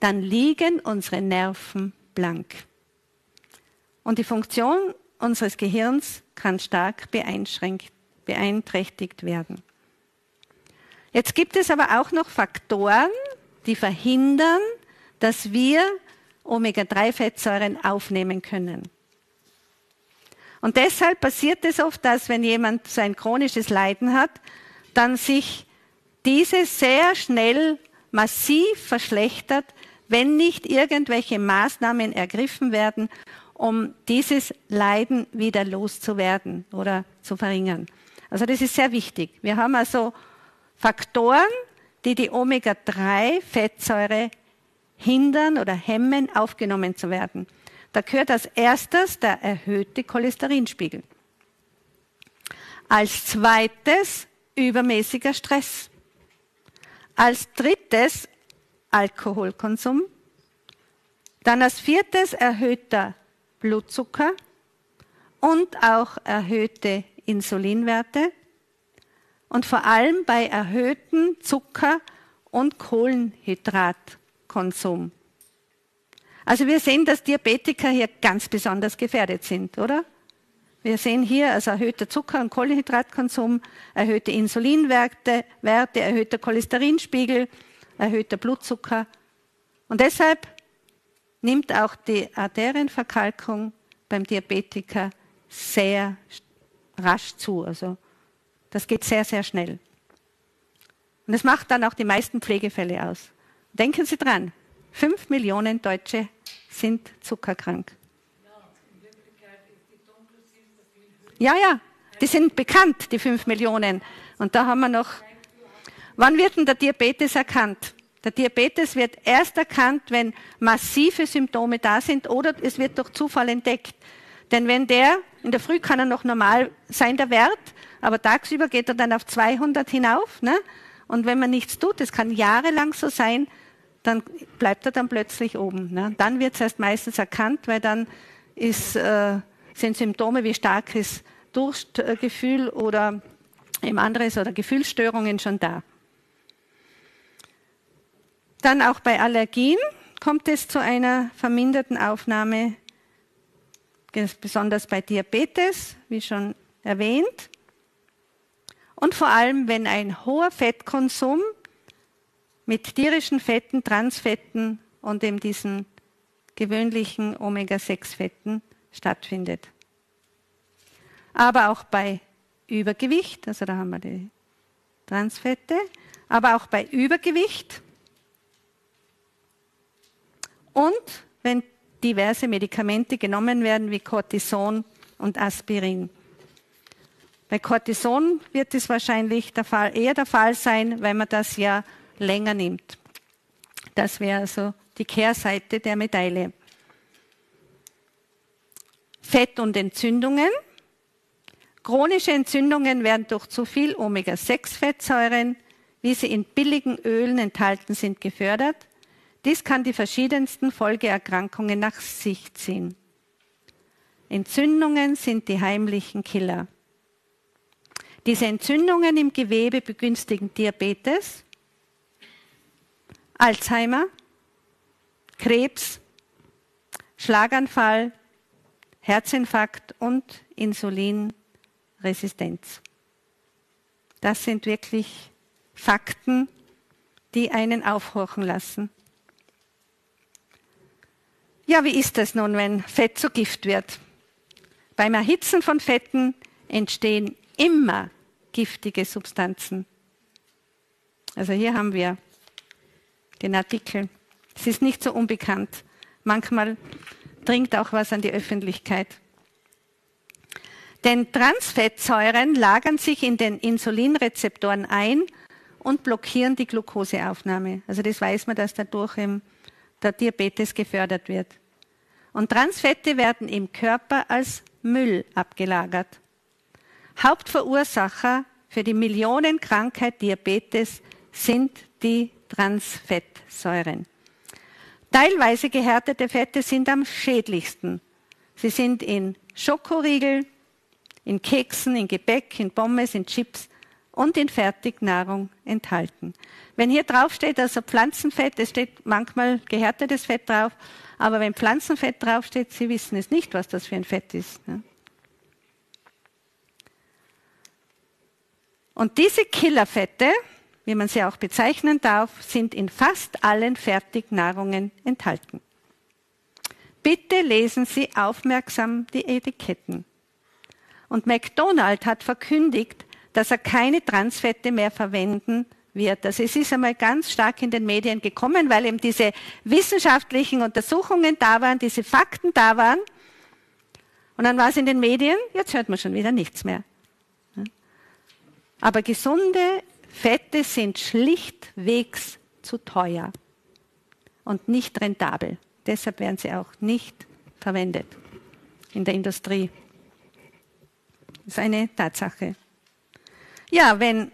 dann liegen unsere Nerven blank. Und die Funktion unseres Gehirns kann stark beeinträchtigt werden. Jetzt gibt es aber auch noch Faktoren, die verhindern, dass wir Omega-3-Fettsäuren aufnehmen können. Und deshalb passiert es oft, dass wenn jemand so ein chronisches Leiden hat, dann sich diese sehr schnell massiv verschlechtert, wenn nicht irgendwelche Maßnahmen ergriffen werden, um dieses Leiden wieder loszuwerden oder zu verringern. Also das ist sehr wichtig. Wir haben also Faktoren, die die Omega-3-Fettsäure hindern oder hemmen, aufgenommen zu werden. Da gehört als erstes der erhöhte Cholesterinspiegel. Als zweites übermäßiger Stress. Als drittes Alkoholkonsum. Dann als viertes erhöhter Blutzucker und auch erhöhte Insulinwerte. Und vor allem bei erhöhten Zucker- und Kohlenhydratkonsum. Also wir sehen, dass Diabetiker hier ganz besonders gefährdet sind, oder? Wir sehen hier also erhöhter Zucker- und Kohlenhydratkonsum, erhöhte Insulinwerte, Werte, erhöhter Cholesterinspiegel, erhöhter Blutzucker. Und deshalb nimmt auch die Arterienverkalkung beim Diabetiker sehr rasch zu. Also das geht sehr, sehr schnell. Und das macht dann auch die meisten Pflegefälle aus. Denken Sie dran, fünf Millionen Deutsche sind zuckerkrank. Ja, ja, die sind bekannt, die fünf Millionen. Und da haben wir noch. Wann wird denn der Diabetes erkannt? Der Diabetes wird erst erkannt, wenn massive Symptome da sind oder es wird durch Zufall entdeckt. Denn wenn der, in der Früh kann er noch normal sein, der Wert, aber tagsüber geht er dann auf 200 hinauf. Ne? Und wenn man nichts tut, das kann jahrelang so sein, dann bleibt er dann plötzlich oben. Ne? Dann wird es erst meistens erkannt, weil dann ist, äh, sind Symptome wie starkes Durstgefühl oder eben anderes oder Gefühlsstörungen schon da. Dann auch bei Allergien kommt es zu einer verminderten Aufnahme, besonders bei Diabetes, wie schon erwähnt. Und vor allem, wenn ein hoher Fettkonsum mit tierischen Fetten, Transfetten und eben diesen gewöhnlichen Omega-6-Fetten stattfindet. Aber auch bei Übergewicht, also da haben wir die Transfette, aber auch bei Übergewicht und wenn diverse Medikamente genommen werden wie Cortison und Aspirin. Bei Cortison wird es wahrscheinlich der Fall, eher der Fall sein, weil man das ja länger nimmt. Das wäre also die Kehrseite der Medaille. Fett und Entzündungen. Chronische Entzündungen werden durch zu viel Omega-6-Fettsäuren, wie sie in billigen Ölen enthalten sind, gefördert. Dies kann die verschiedensten Folgeerkrankungen nach sich ziehen. Entzündungen sind die heimlichen Killer. Diese Entzündungen im Gewebe begünstigen Diabetes, Alzheimer, Krebs, Schlaganfall, Herzinfarkt und Insulinresistenz. Das sind wirklich Fakten, die einen aufhorchen lassen. Ja, wie ist es nun, wenn Fett zu Gift wird? Beim Erhitzen von Fetten entstehen immer giftige Substanzen. Also hier haben wir den Artikel. Es ist nicht so unbekannt. Manchmal dringt auch was an die Öffentlichkeit. Denn Transfettsäuren lagern sich in den Insulinrezeptoren ein und blockieren die Glukoseaufnahme. Also das weiß man, dass dadurch der Diabetes gefördert wird. Und Transfette werden im Körper als Müll abgelagert. Hauptverursacher für die Millionenkrankheit Diabetes sind die Transfettsäuren. Teilweise gehärtete Fette sind am schädlichsten. Sie sind in Schokoriegel, in Keksen, in Gebäck, in Pommes, in Chips und in Fertignahrung enthalten. Wenn hier drauf steht, also Pflanzenfett, es steht manchmal gehärtetes Fett drauf, aber wenn Pflanzenfett draufsteht, Sie wissen es nicht, was das für ein Fett ist. Ne? Und diese Killerfette, wie man sie auch bezeichnen darf, sind in fast allen Fertignahrungen enthalten. Bitte lesen Sie aufmerksam die Etiketten. Und McDonald hat verkündigt, dass er keine Transfette mehr verwenden wird. Also es ist einmal ganz stark in den Medien gekommen, weil eben diese wissenschaftlichen Untersuchungen da waren, diese Fakten da waren. Und dann war es in den Medien, jetzt hört man schon wieder nichts mehr. Aber gesunde Fette sind schlichtwegs zu teuer und nicht rentabel. Deshalb werden sie auch nicht verwendet in der Industrie. Das ist eine Tatsache. Ja, wenn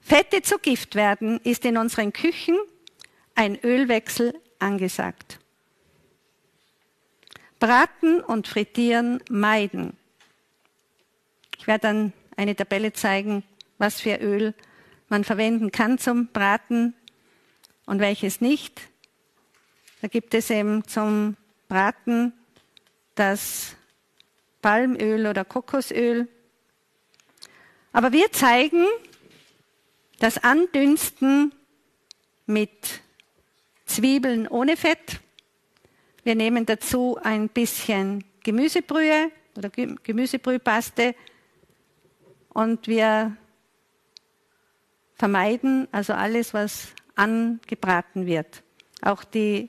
Fette zu Gift werden, ist in unseren Küchen ein Ölwechsel angesagt. Braten und Frittieren meiden. Ich werde dann eine Tabelle zeigen, was für Öl man verwenden kann zum Braten und welches nicht. Da gibt es eben zum Braten das Palmöl oder Kokosöl. Aber wir zeigen das Andünsten mit Zwiebeln ohne Fett. Wir nehmen dazu ein bisschen Gemüsebrühe oder Gemüsebrühpaste und wir vermeiden also alles, was angebraten wird. Auch die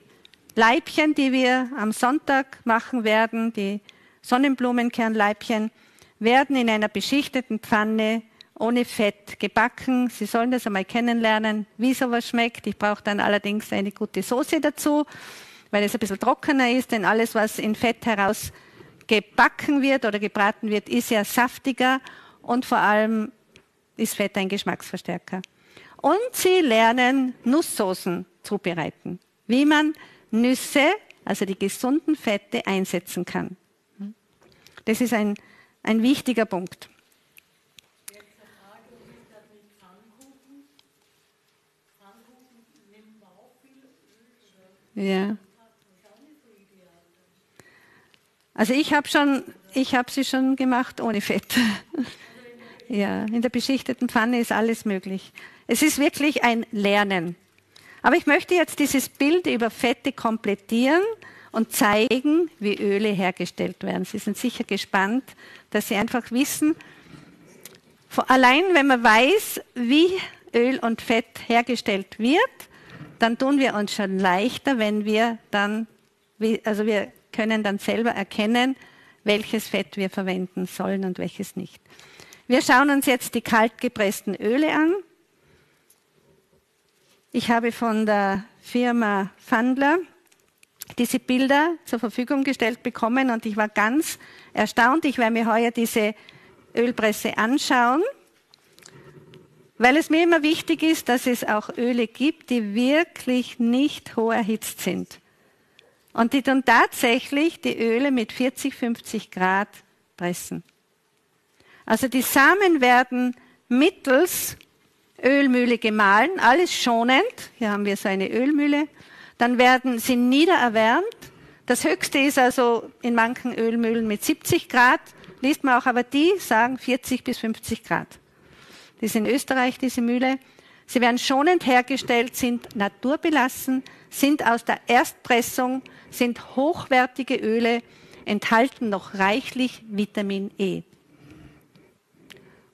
Leibchen, die wir am Sonntag machen werden, die Sonnenblumenkernleibchen, werden in einer beschichteten Pfanne ohne Fett gebacken. Sie sollen das einmal kennenlernen, wie sowas schmeckt. Ich brauche dann allerdings eine gute Soße dazu, weil es ein bisschen trockener ist, denn alles, was in Fett heraus gebacken wird oder gebraten wird, ist ja saftiger und vor allem ist Fett ein Geschmacksverstärker. Und sie lernen Nusssoßen zubereiten, wie man Nüsse, also die gesunden Fette, einsetzen kann. Das ist ein, ein wichtiger Punkt. Ja. Also ich habe schon, ich habe sie schon gemacht ohne Fett. <laughs> ja, in der beschichteten Pfanne ist alles möglich. Es ist wirklich ein Lernen. Aber ich möchte jetzt dieses Bild über Fette komplettieren und zeigen, wie Öle hergestellt werden. Sie sind sicher gespannt, dass Sie einfach wissen, allein wenn man weiß, wie Öl und Fett hergestellt wird, dann tun wir uns schon leichter, wenn wir dann, also wir können dann selber erkennen, welches Fett wir verwenden sollen und welches nicht. Wir schauen uns jetzt die kaltgepressten Öle an. Ich habe von der Firma Fandler diese Bilder zur Verfügung gestellt bekommen und ich war ganz erstaunt. Ich werde mir heuer diese Ölpresse anschauen, weil es mir immer wichtig ist, dass es auch Öle gibt, die wirklich nicht hoch erhitzt sind. Und die dann tatsächlich die Öle mit 40, 50 Grad pressen. Also die Samen werden mittels Ölmühle gemahlen, alles schonend. Hier haben wir so eine Ölmühle. Dann werden sie niedererwärmt. Das höchste ist also in manchen Ölmühlen mit 70 Grad. Liest man auch, aber die sagen 40 bis 50 Grad. Das ist in Österreich, diese Mühle. Sie werden schonend hergestellt, sind naturbelassen, sind aus der Erstpressung, sind hochwertige Öle, enthalten noch reichlich Vitamin E.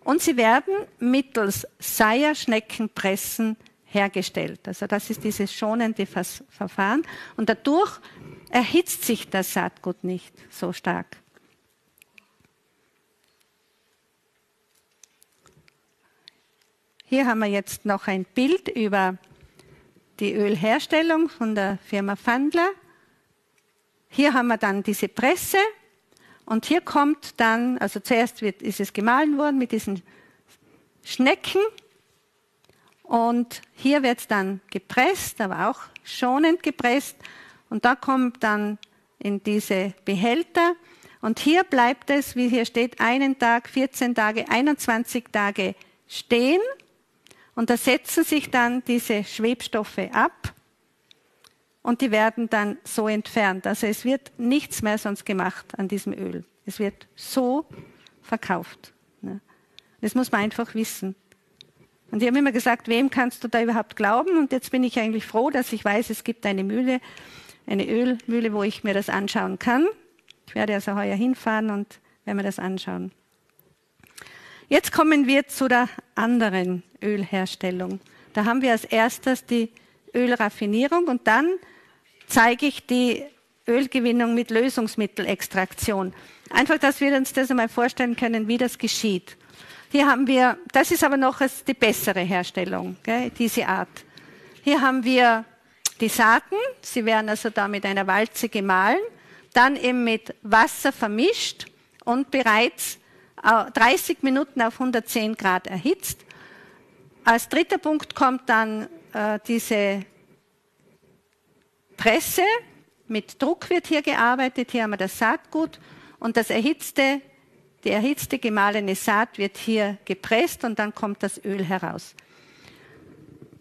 Und sie werden mittels Seierschneckenpressen hergestellt. Also das ist dieses schonende Verfahren. Und dadurch erhitzt sich das Saatgut nicht so stark. Hier haben wir jetzt noch ein Bild über die Ölherstellung von der Firma Fandler. Hier haben wir dann diese Presse und hier kommt dann, also zuerst wird, ist es gemahlen worden mit diesen Schnecken. Und hier wird es dann gepresst, aber auch schonend gepresst. Und da kommt dann in diese Behälter. Und hier bleibt es, wie hier steht, einen Tag, 14 Tage, 21 Tage stehen. Und da setzen sich dann diese Schwebstoffe ab und die werden dann so entfernt. Also es wird nichts mehr sonst gemacht an diesem Öl. Es wird so verkauft. Ne? Das muss man einfach wissen. Und ich habe immer gesagt, wem kannst du da überhaupt glauben? Und jetzt bin ich eigentlich froh, dass ich weiß, es gibt eine Mühle, eine Ölmühle, wo ich mir das anschauen kann. Ich werde also heuer hinfahren und werde mir das anschauen. Jetzt kommen wir zu der anderen Ölherstellung. Da haben wir als erstes die Ölraffinierung und dann zeige ich die Ölgewinnung mit Lösungsmittelextraktion. Einfach, dass wir uns das einmal vorstellen können, wie das geschieht. Hier haben wir, das ist aber noch die bessere Herstellung, gell, diese Art. Hier haben wir die Saaten, sie werden also da mit einer Walze gemahlen, dann eben mit Wasser vermischt und bereits 30 Minuten auf 110 Grad erhitzt. Als dritter Punkt kommt dann äh, diese Presse. Mit Druck wird hier gearbeitet. Hier haben wir das Saatgut und das erhitzte, die erhitzte gemahlene Saat wird hier gepresst und dann kommt das Öl heraus.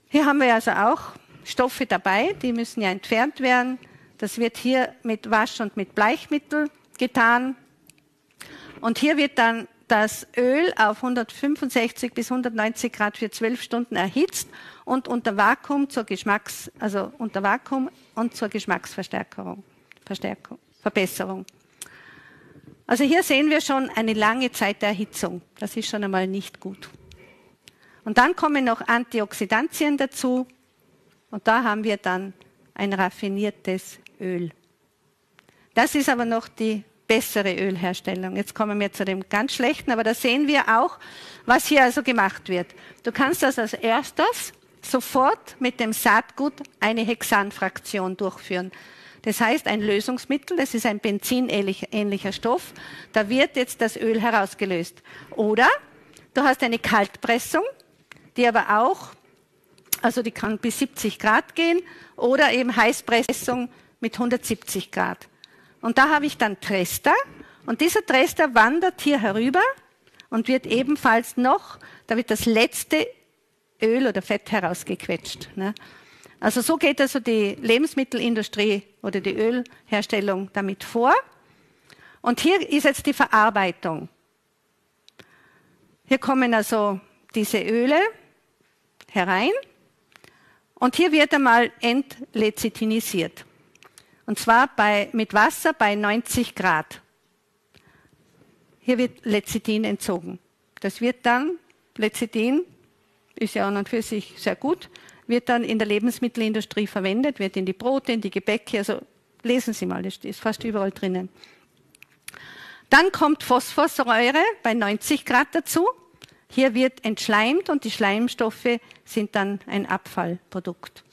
Hier haben wir also auch Stoffe dabei, die müssen ja entfernt werden. Das wird hier mit Wasch- und mit Bleichmittel getan. Und hier wird dann das Öl auf 165 bis 190 Grad für 12 Stunden erhitzt und unter Vakuum zur Geschmacks, also unter Vakuum und zur Geschmacksverstärkung, Verstärkung, Verbesserung. Also hier sehen wir schon eine lange Zeit der Erhitzung. Das ist schon einmal nicht gut. Und dann kommen noch Antioxidantien dazu. Und da haben wir dann ein raffiniertes Öl. Das ist aber noch die bessere Ölherstellung. Jetzt kommen wir zu dem ganz schlechten, aber da sehen wir auch, was hier also gemacht wird. Du kannst das als erstes sofort mit dem Saatgut eine Hexanfraktion durchführen. Das heißt, ein Lösungsmittel, das ist ein benzinähnlicher Stoff, da wird jetzt das Öl herausgelöst. Oder du hast eine Kaltpressung, die aber auch, also die kann bis 70 Grad gehen, oder eben Heißpressung mit 170 Grad. Und da habe ich dann Trester. Und dieser Trester wandert hier herüber und wird ebenfalls noch, da wird das letzte Öl oder Fett herausgequetscht. Ne? Also so geht also die Lebensmittelindustrie oder die Ölherstellung damit vor. Und hier ist jetzt die Verarbeitung. Hier kommen also diese Öle herein und hier wird einmal entlezitinisiert. Und zwar bei, mit Wasser bei 90 Grad. Hier wird Lecithin entzogen. Das wird dann, Lecithin ist ja an und für sich sehr gut, wird dann in der Lebensmittelindustrie verwendet, wird in die Brote, in die Gebäcke, also lesen Sie mal, das ist fast überall drinnen. Dann kommt Phosphorsäure bei 90 Grad dazu. Hier wird entschleimt und die Schleimstoffe sind dann ein Abfallprodukt.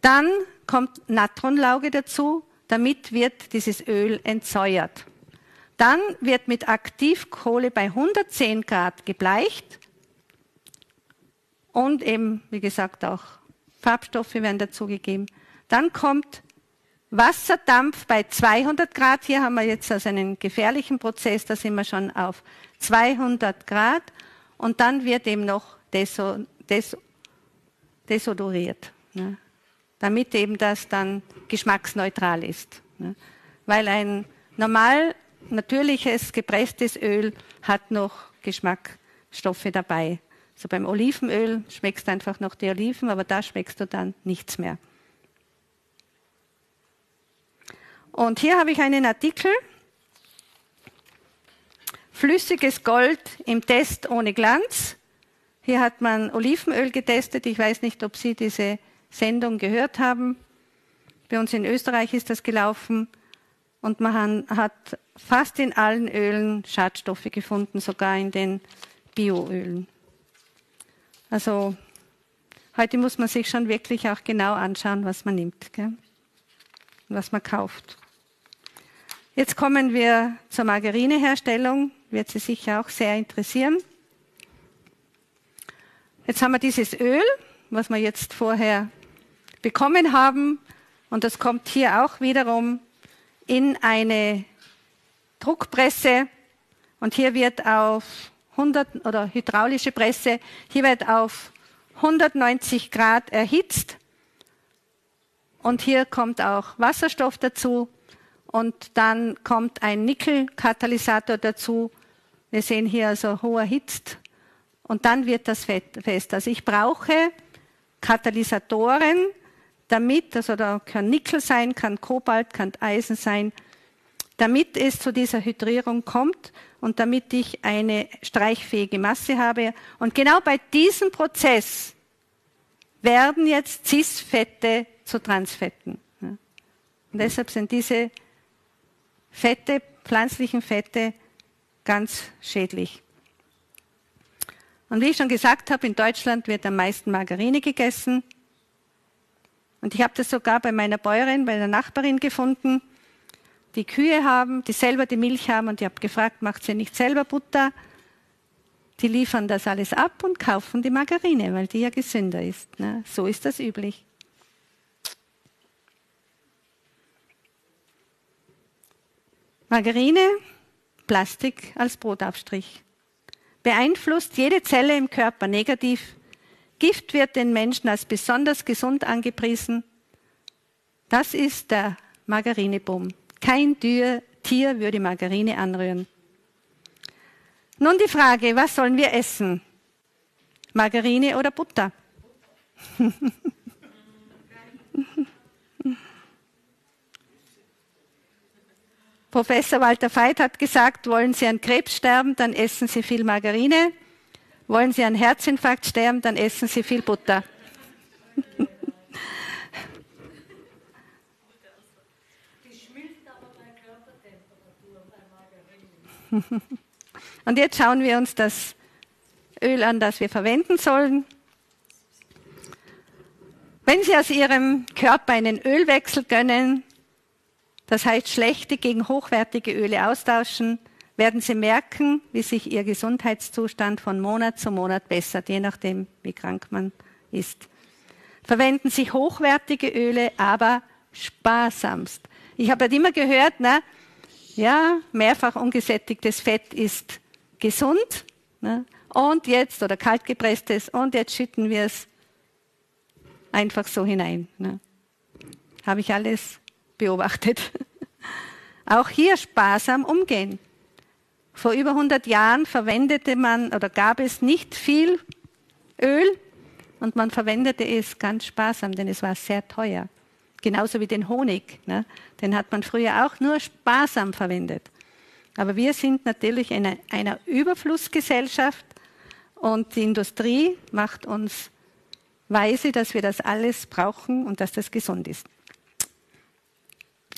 Dann kommt Natronlauge dazu, damit wird dieses Öl entsäuert. Dann wird mit Aktivkohle bei 110 Grad gebleicht und eben, wie gesagt, auch Farbstoffe werden dazugegeben. Dann kommt Wasserdampf bei 200 Grad. Hier haben wir jetzt also einen gefährlichen Prozess, da sind wir schon auf 200 Grad. Und dann wird eben noch deso, deso, desodoriert. Ne? damit eben das dann geschmacksneutral ist. Ne? Weil ein normal natürliches gepresstes Öl hat noch Geschmacksstoffe dabei. So beim Olivenöl schmeckst du einfach noch die Oliven, aber da schmeckst du dann nichts mehr. Und hier habe ich einen Artikel. Flüssiges Gold im Test ohne Glanz. Hier hat man Olivenöl getestet. Ich weiß nicht, ob Sie diese Sendung gehört haben. Bei uns in Österreich ist das gelaufen und man hat fast in allen Ölen Schadstoffe gefunden, sogar in den Bioölen. Also heute muss man sich schon wirklich auch genau anschauen, was man nimmt, gell? was man kauft. Jetzt kommen wir zur Margarineherstellung, wird Sie sicher auch sehr interessieren. Jetzt haben wir dieses Öl, was wir jetzt vorher bekommen haben. Und das kommt hier auch wiederum in eine Druckpresse. Und hier wird auf 100 oder hydraulische Presse, hier wird auf 190 Grad erhitzt. Und hier kommt auch Wasserstoff dazu. Und dann kommt ein Nickelkatalysator dazu. Wir sehen hier also hoch erhitzt. Und dann wird das fest. Also ich brauche Katalysatoren, damit, also da kann Nickel sein, kann Kobalt, kann Eisen sein, damit es zu dieser Hydrierung kommt und damit ich eine streichfähige Masse habe. Und genau bei diesem Prozess werden jetzt Cis-Fette zu Transfetten. Und deshalb sind diese Fette, pflanzlichen Fette, ganz schädlich. Und wie ich schon gesagt habe, in Deutschland wird am meisten Margarine gegessen. Und ich habe das sogar bei meiner Bäuerin, bei der Nachbarin gefunden, die Kühe haben, die selber die Milch haben und ich habe gefragt, macht sie nicht selber Butter? Die liefern das alles ab und kaufen die Margarine, weil die ja gesünder ist. Ne? So ist das üblich. Margarine, Plastik als Brotaufstrich. Beeinflusst jede Zelle im Körper negativ. Gift wird den Menschen als besonders gesund angepriesen. Das ist der Margarineboom. Kein Tier, Tier würde Margarine anrühren. Nun die Frage, was sollen wir essen? Margarine oder Butter? <laughs> Professor Walter Veit hat gesagt, wollen Sie an Krebs sterben, dann essen Sie viel Margarine. Wollen Sie an Herzinfarkt sterben, dann essen Sie viel Butter. <laughs> <laughs> Und jetzt schauen wir uns das Öl an, das wir verwenden sollen. Wenn Sie aus Ihrem Körper einen Ölwechsel gönnen, das heißt schlechte gegen hochwertige Öle austauschen, werden Sie merken, wie sich Ihr Gesundheitszustand von Monat zu Monat bessert, je nachdem, wie krank man ist. Verwenden Sie hochwertige Öle, aber sparsamst. Ich habe halt immer gehört, ne, ja, mehrfach ungesättigtes Fett ist gesund, ne, und jetzt, oder kaltgepresstes, und jetzt schütten wir es einfach so hinein. Ne. Habe ich alles beobachtet. <laughs> Auch hier sparsam umgehen. Vor über 100 Jahren verwendete man oder gab es nicht viel Öl und man verwendete es ganz sparsam, denn es war sehr teuer. Genauso wie den Honig. Ne? Den hat man früher auch nur sparsam verwendet. Aber wir sind natürlich in einer Überflussgesellschaft und die Industrie macht uns weise, dass wir das alles brauchen und dass das gesund ist.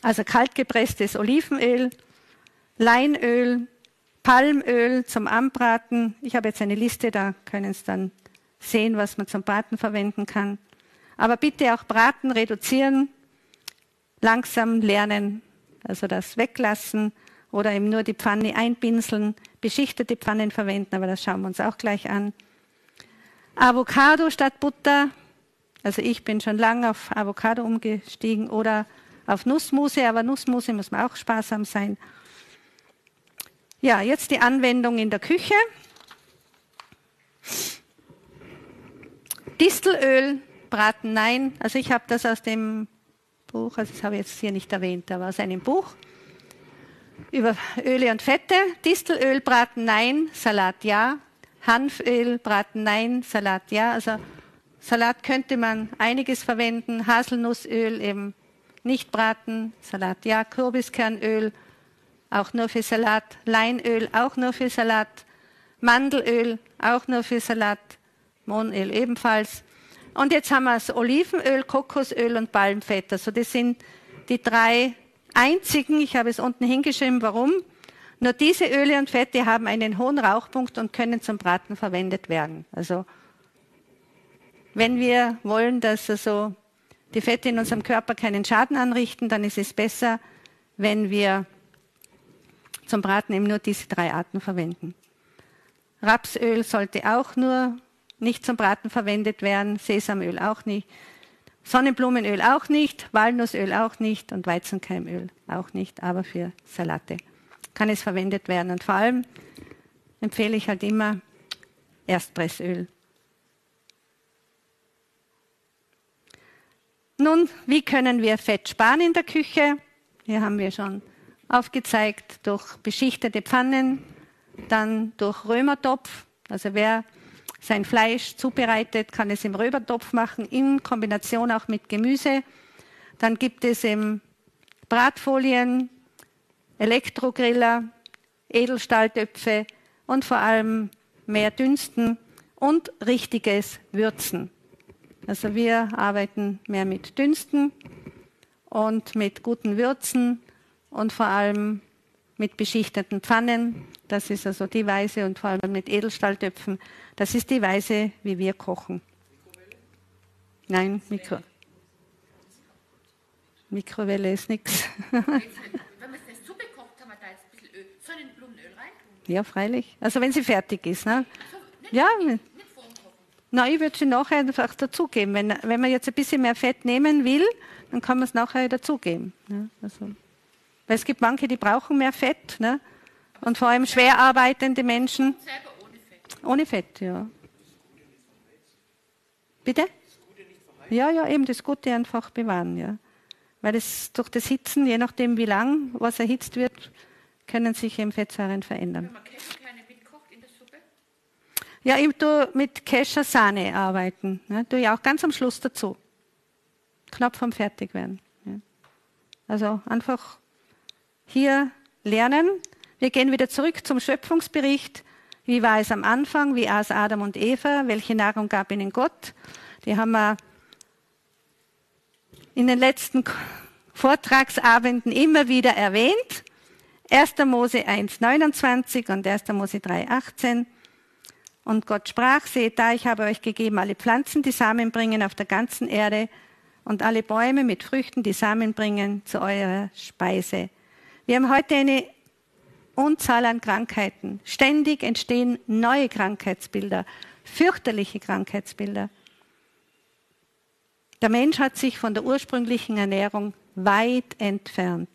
Also kaltgepresstes Olivenöl, Leinöl, Palmöl zum Anbraten. Ich habe jetzt eine Liste, da können Sie dann sehen, was man zum Braten verwenden kann. Aber bitte auch Braten reduzieren, langsam lernen, also das weglassen oder eben nur die Pfanne einpinseln, beschichtete Pfannen verwenden, aber das schauen wir uns auch gleich an. Avocado statt Butter, also ich bin schon lange auf Avocado umgestiegen oder auf Nussmuse, aber Nussmuse muss man auch sparsam sein. Ja, jetzt die Anwendung in der Küche. Distelöl, Braten, nein. Also ich habe das aus dem Buch, also das habe ich jetzt hier nicht erwähnt, aber aus einem Buch über Öle und Fette. Distelöl, Braten, nein. Salat, ja. Hanföl, Braten, nein. Salat, ja. Also Salat könnte man einiges verwenden. Haselnussöl eben nicht braten, Salat ja, Kürbiskernöl auch nur für Salat, Leinöl auch nur für Salat, Mandelöl auch nur für Salat, Mohnöl ebenfalls. Und jetzt haben wir das Olivenöl, Kokosöl und Palmfett. Also das sind die drei einzigen, ich habe es unten hingeschrieben, warum. Nur diese Öle und Fette haben einen hohen Rauchpunkt und können zum Braten verwendet werden. Also wenn wir wollen, dass also die Fette in unserem Körper keinen Schaden anrichten, dann ist es besser, wenn wir zum Braten eben nur diese drei Arten verwenden. Rapsöl sollte auch nur nicht zum Braten verwendet werden, Sesamöl auch nicht, Sonnenblumenöl auch nicht, Walnussöl auch nicht und Weizenkeimöl auch nicht, aber für Salate kann es verwendet werden. Und vor allem empfehle ich halt immer Erstpressöl. Nun, wie können wir Fett sparen in der Küche? Hier haben wir schon aufgezeigt durch beschichtete Pfannen, dann durch Römertopf. Also wer sein Fleisch zubereitet, kann es im Römertopf machen, in Kombination auch mit Gemüse. Dann gibt es im Bratfolien, Elektrogriller, Edelstahltöpfe und vor allem mehr Dünsten und richtiges Würzen. Also wir arbeiten mehr mit Dünsten und mit guten Würzen und vor allem mit beschichteten Pfannen. Das ist also die Weise und vor allem mit Edelstahltöpfen. Das ist die Weise, wie wir kochen. Nein, Mikro. Mikrowelle ist nichts. <laughs> Wenn man es Suppe kocht, kann man da jetzt ein bisschen Öl, Sonnenblumenöl rein Ja, freilich. Also wenn sie fertig ist. Ne? Also, ja, na, ich würde sie nachher einfach dazugeben. Wenn, wenn man jetzt ein bisschen mehr Fett nehmen will, dann kann man es nachher dazugeben. Ne? Also, weil es gibt manche, die brauchen mehr Fett. Ne? Und vor allem schwer arbeitende Menschen. Ohne Fett. Ja. Bitte? Ja, ja, eben das Gute einfach bewahren, ja. Weil es durch das Hitzen, je nachdem wie lang was erhitzt wird, können sich eben Fettsäuren verändern. Wenn man Kescherkerne mitkocht in der Suppe? Ja, ich tue mit Kescher-Sahne arbeiten. Ne? Tue ich auch ganz am Schluss dazu. Knapp vom Fertigwerden. Ja. Also einfach hier lernen. Wir gehen wieder zurück zum Schöpfungsbericht. Wie war es am Anfang? Wie aß Adam und Eva? Welche Nahrung gab ihnen Gott? Die haben wir in den letzten Vortragsabenden immer wieder erwähnt. 1. Mose 1, 29 und 1. Mose 3, 18. Und Gott sprach, seht da, ich habe euch gegeben alle Pflanzen, die Samen bringen auf der ganzen Erde und alle Bäume mit Früchten, die Samen bringen, zu eurer Speise. Wir haben heute eine Unzahl an Krankheiten. Ständig entstehen neue Krankheitsbilder, fürchterliche Krankheitsbilder. Der Mensch hat sich von der ursprünglichen Ernährung weit entfernt.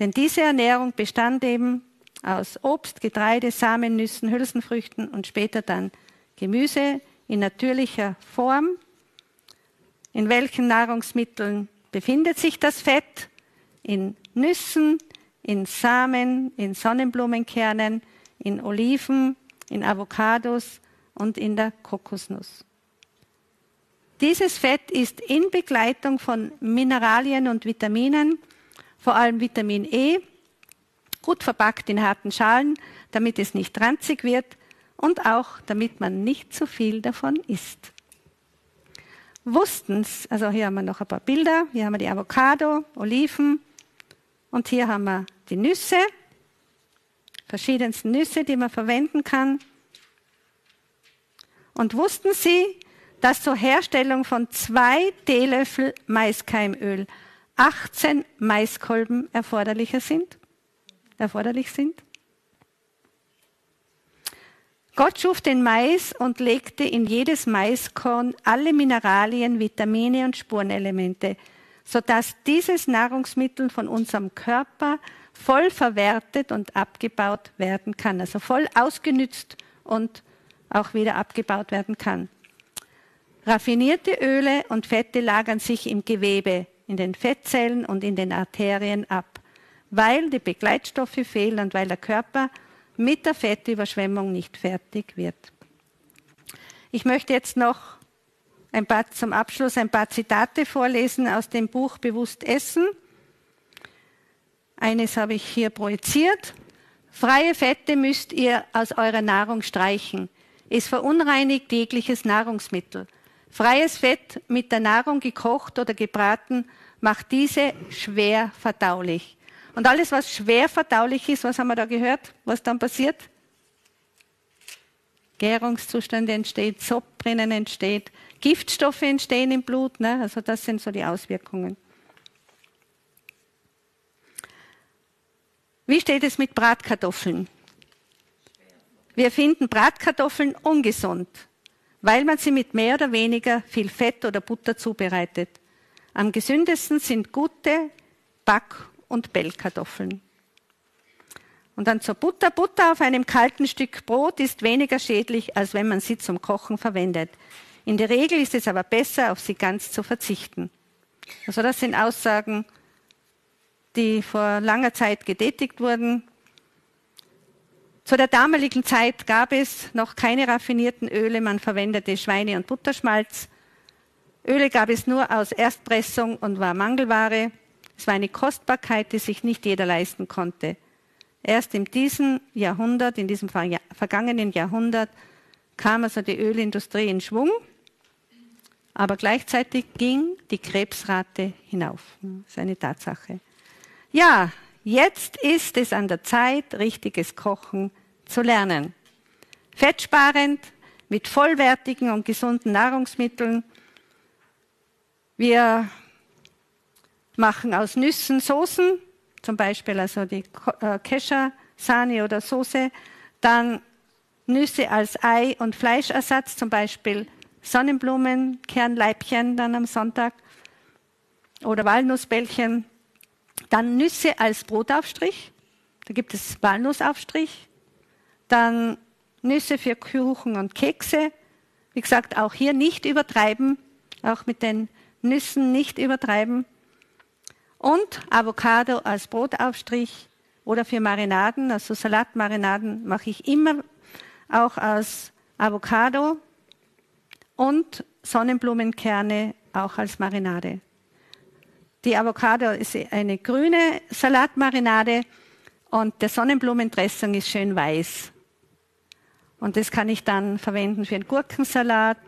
Denn diese Ernährung bestand eben aus Obst, Getreide, Samen, Nüssen, Hülsenfrüchten und später dann Gemüse in natürlicher Form. In welchen Nahrungsmitteln befindet sich das Fett? In Nüssen, in Samen, in Sonnenblumenkernen, in Oliven, in Avocados und in der Kokosnuss. Dieses Fett ist in Begleitung von Mineralien und Vitaminen, vor allem Vitamin E, gut verpackt in harten Schalen, damit es nicht ranzig wird und auch damit man nicht zu viel davon isst. Wussten's, also hier haben wir noch ein paar Bilder, hier haben wir die Avocado, Oliven und hier haben wir die Nüsse, verschiedensten Nüsse, die man verwenden kann. Und wussten Sie, dass zur Herstellung von zwei Teelöffel Maiskeimöl 18 Maiskolben erforderlicher sind, erforderlich sind. Gott schuf den Mais und legte in jedes Maiskorn alle Mineralien, Vitamine und Spurenelemente, sodass dieses Nahrungsmittel von unserem Körper voll verwertet und abgebaut werden kann, also voll ausgenützt und auch wieder abgebaut werden kann. Raffinierte Öle und Fette lagern sich im Gewebe, in den Fettzellen und in den Arterien ab, weil die Begleitstoffe fehlen und weil der Körper mit der Fettüberschwemmung nicht fertig wird. Ich möchte jetzt noch ein paar, zum Abschluss ein paar Zitate vorlesen aus dem Buch Bewusst Essen. Eines habe ich hier projiziert. Freie Fette müsst ihr aus eurer Nahrung streichen. Es verunreinigt jegliches Nahrungsmittel. Freies Fett mit der Nahrung gekocht oder gebraten macht diese schwer verdaulich. Und alles, was schwer verdaulich ist, was haben wir da gehört? Was dann passiert? Gärungszustände entsteht, Zopp drinnen entsteht, Giftstoffe entstehen im Blut. Ne? Also das sind so die Auswirkungen. Wie steht es mit Bratkartoffeln? Wir finden Bratkartoffeln ungesund weil man sie mit mehr oder weniger viel Fett oder Butter zubereitet. Am gesündesten sind gute Back- und Bellkartoffeln. Und dann zur Butter. Butter auf einem kalten Stück Brot ist weniger schädlich, als wenn man sie zum Kochen verwendet. In der Regel ist es aber besser, auf sie ganz zu verzichten. Also das sind Aussagen, die vor langer Zeit getätigt wurden zu der damaligen Zeit gab es noch keine raffinierten Öle, man verwendete Schweine- und Butterschmalz. Öle gab es nur aus Erstpressung und war Mangelware. Es war eine Kostbarkeit, die sich nicht jeder leisten konnte. Erst in diesem Jahrhundert, in diesem vergangenen Jahrhundert, kam also die Ölindustrie in Schwung, aber gleichzeitig ging die Krebsrate hinauf. Das ist eine Tatsache. Ja, Jetzt ist es an der Zeit, richtiges Kochen zu lernen. Fettsparend, mit vollwertigen und gesunden Nahrungsmitteln. Wir machen aus Nüssen Soßen, zum Beispiel also die äh, Kescher, Sahne oder Soße. Dann Nüsse als Ei- und Fleischersatz, zum Beispiel Sonnenblumen, Kernleibchen dann am Sonntag oder Walnussbällchen. Dann Nüsse als Brotaufstrich. Da gibt es Walnussaufstrich. Dann Nüsse für Kuchen und Kekse. Wie gesagt, auch hier nicht übertreiben. Auch mit den Nüssen nicht übertreiben. Und Avocado als Brotaufstrich oder für Marinaden, also Salatmarinaden mache ich immer auch aus Avocado und Sonnenblumenkerne auch als Marinade. Die Avocado ist eine grüne Salatmarinade und der Sonnenblumendressing ist schön weiß. Und das kann ich dann verwenden für einen Gurkensalat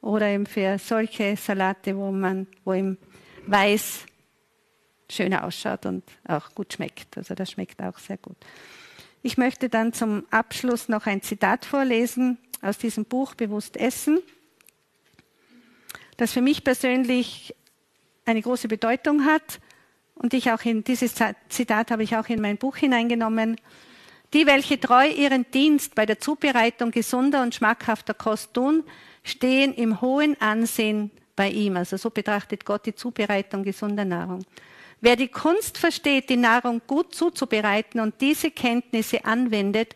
oder eben für solche Salate, wo man, wo im Weiß schöner ausschaut und auch gut schmeckt. Also das schmeckt auch sehr gut. Ich möchte dann zum Abschluss noch ein Zitat vorlesen aus diesem Buch Bewusst Essen, das für mich persönlich eine große Bedeutung hat. Und ich auch in dieses Zitat habe ich auch in mein Buch hineingenommen. Die, welche treu ihren Dienst bei der Zubereitung gesunder und schmackhafter Kost tun, stehen im hohen Ansehen bei ihm. Also so betrachtet Gott die Zubereitung gesunder Nahrung. Wer die Kunst versteht, die Nahrung gut zuzubereiten und diese Kenntnisse anwendet,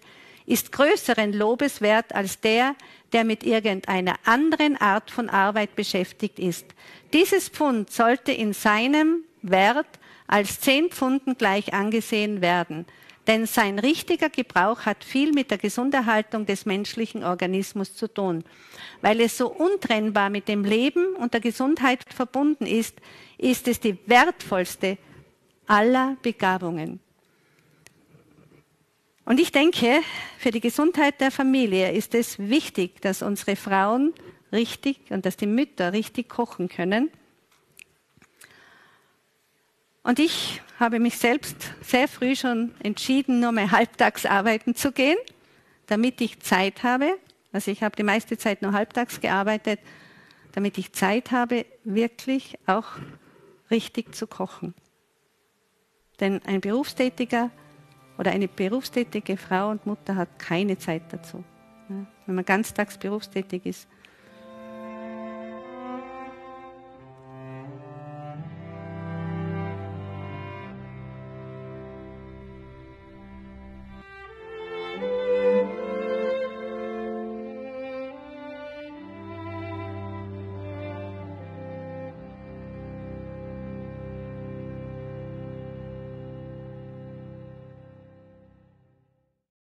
ist größeren Lobes wert als der, der mit irgendeiner anderen Art von Arbeit beschäftigt ist. Dieses Pfund sollte in seinem Wert als zehn Pfunden gleich angesehen werden, denn sein richtiger Gebrauch hat viel mit der Gesunderhaltung des menschlichen Organismus zu tun. Weil es so untrennbar mit dem Leben und der Gesundheit verbunden ist, ist es die wertvollste aller Begabungen. Und ich denke, für die Gesundheit der Familie ist es wichtig, dass unsere Frauen richtig und dass die Mütter richtig kochen können. Und ich habe mich selbst sehr früh schon entschieden, nur mal halbtags arbeiten zu gehen, damit ich Zeit habe. Also ich habe die meiste Zeit nur halbtags gearbeitet, damit ich Zeit habe, wirklich auch richtig zu kochen. Denn ein Berufstätiger oder eine berufstätige Frau und Mutter hat keine Zeit dazu. Wenn man ganztags berufstätig ist,